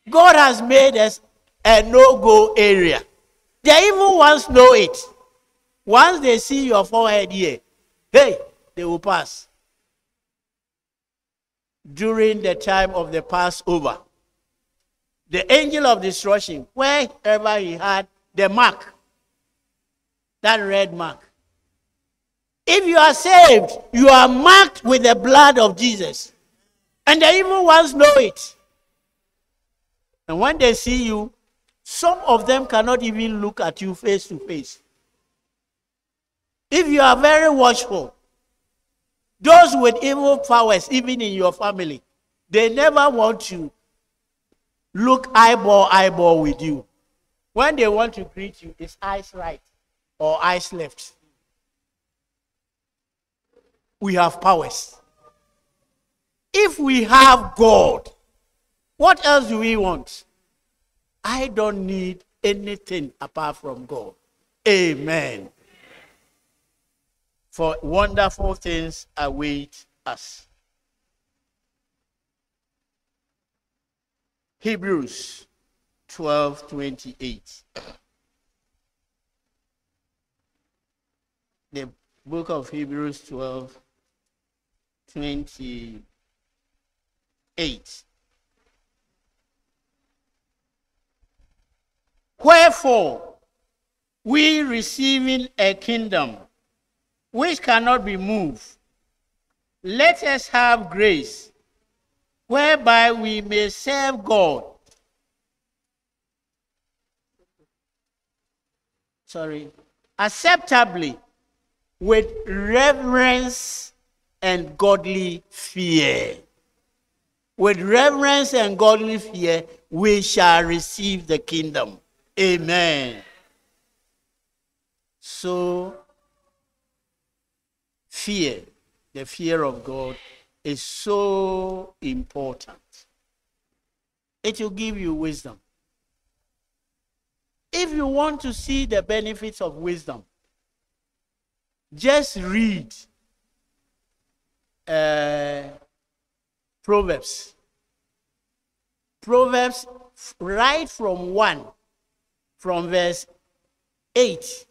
God has made us a no go area. The evil ones know it. Once they see your forehead here, hey, they will pass. During the time of the Passover, the angel of destruction, wherever he had the mark, that red mark, if you are saved, you are marked with the blood of Jesus. And the evil ones know it. And when they see you, some of them cannot even look at you face to face. If you are very watchful, those with evil powers, even in your family, they never want to look eyeball eyeball with you. When they want to greet you, it's eyes right or eyes left. We have powers. If we have God, what else do we want? I don't need anything apart from God. Amen. For wonderful things await us. Hebrews 12 28. The book of Hebrews 12 28. Wherefore, we receiving a kingdom which cannot be moved, let us have grace whereby we may serve God. Sorry, acceptably with reverence and godly fear. With reverence and godly fear, we shall receive the kingdom. Amen. So, fear, the fear of God, is so important. It will give you wisdom. If you want to see the benefits of wisdom, just read uh, Proverbs. Proverbs, right from 1, from verse 8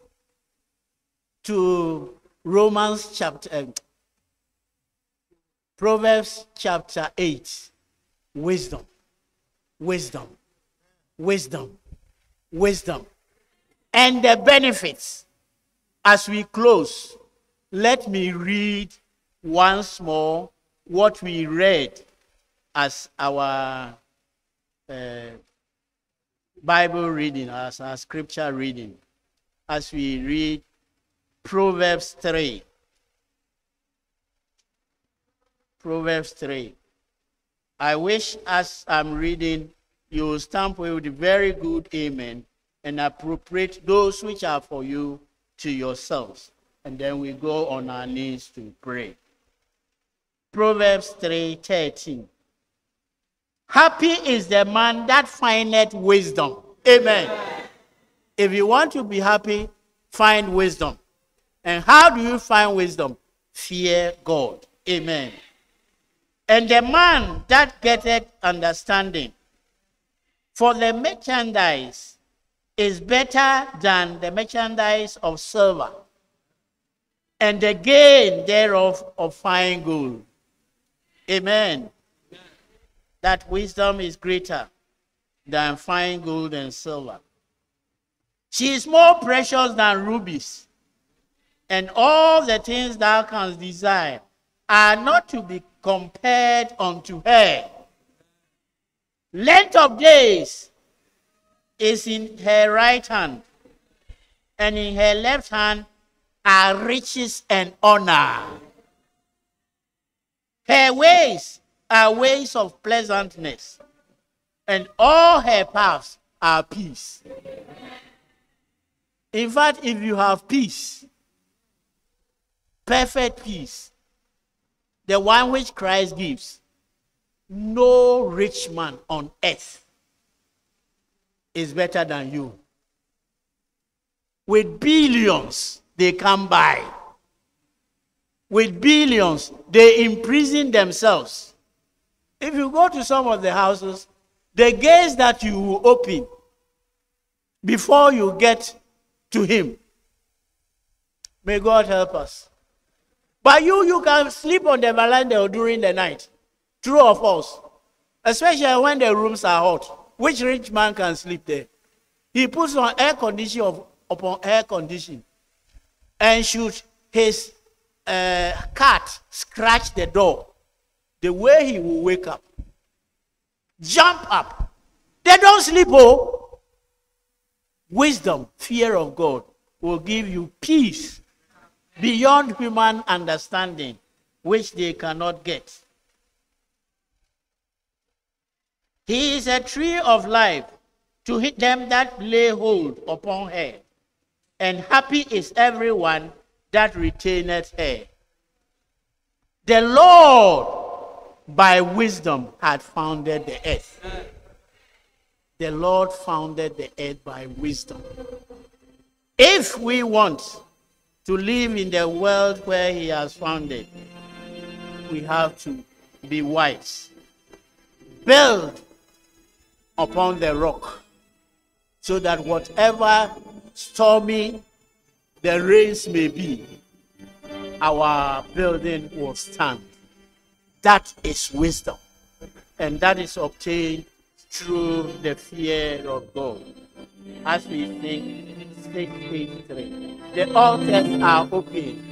to Romans chapter, uh, Proverbs chapter 8. Wisdom, wisdom, wisdom, wisdom. And the benefits. As we close, let me read once more what we read as our uh, Bible reading, as our scripture reading, as we read Proverbs 3. Proverbs 3. I wish as I'm reading, you will stamp with a very good amen and appropriate those which are for you to yourselves. And then we go on our knees to pray. Proverbs 3:13. Happy is the man that findeth wisdom. Amen. If you want to be happy, find wisdom. And how do you find wisdom? Fear God. Amen. And the man that getteth understanding, for the merchandise is better than the merchandise of silver, and the gain thereof of fine gold. Amen. That wisdom is greater than fine gold and silver. She is more precious than rubies, and all the things thou canst desire are not to be compared unto her. Length of days is in her right hand, and in her left hand are riches and honor. Her ways are ways of pleasantness, and all her paths are peace. In fact, if you have peace, perfect peace, the one which Christ gives, no rich man on earth is better than you. With billions, they come by. With billions, they imprison themselves. If you go to some of the houses, the gates that you will open before you get to Him. May God help us. But you, you can sleep on the veranda during the night. True or false? Especially when the rooms are hot. Which rich man can sleep there? He puts on air condition of, upon air condition and shoots his uh, cat scratch the door. The way he will wake up, jump up. They don't sleep, oh. Wisdom, fear of God will give you peace beyond human understanding, which they cannot get. He is a tree of life to hit them that lay hold upon her, and happy is everyone that retaineth her. The Lord by wisdom had founded the earth. The Lord founded the earth by wisdom. If we want to live in the world where He has founded, we have to be wise. Build upon the rock so that whatever stormy the rains may be, our building will stand. That is wisdom. And that is obtained through the fear of God. As we sing 683, the altars are open.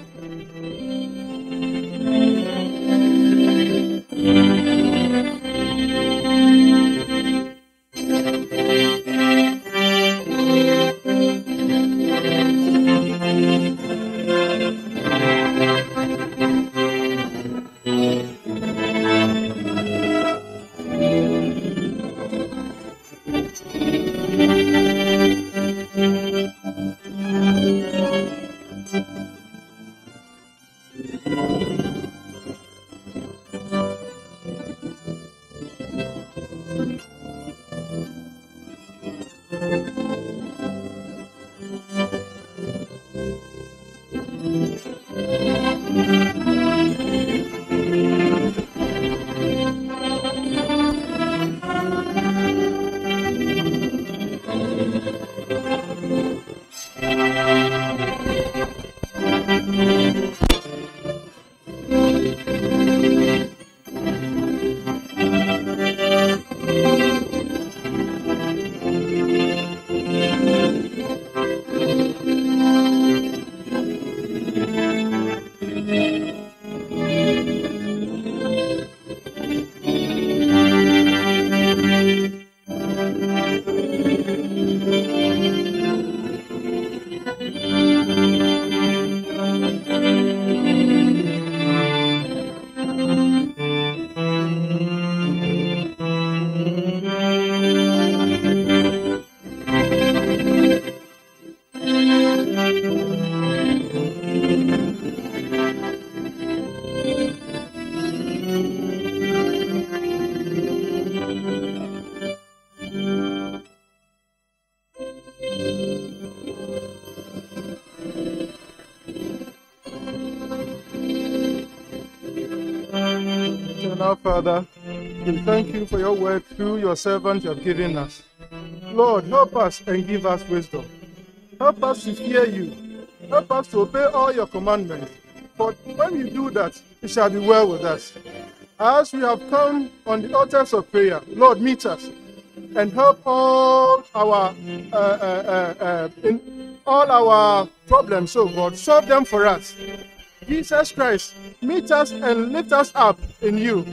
Father, we thank you for your word through your servant you have given us. Lord, help us and give us wisdom. Help us to fear you. Help us to obey all your commandments. For when you do that, it shall be well with us. As we have come on the altars of prayer, Lord, meet us and help all our uh, uh, uh, uh, in all our problems, oh God, solve them for us. Jesus Christ, meet us and lift us up in you.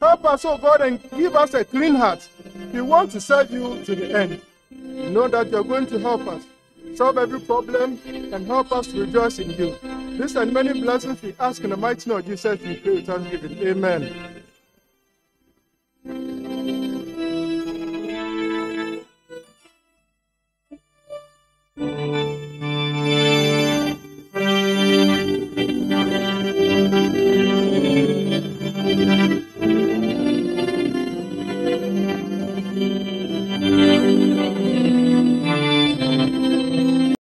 Help us, O oh God, and give us a clean heart. We want to serve you to the end. We know that you're going to help us solve every problem and help us rejoice in you. This and many blessings we ask in the mighty name of Jesus, we pray with thanksgiving. Amen.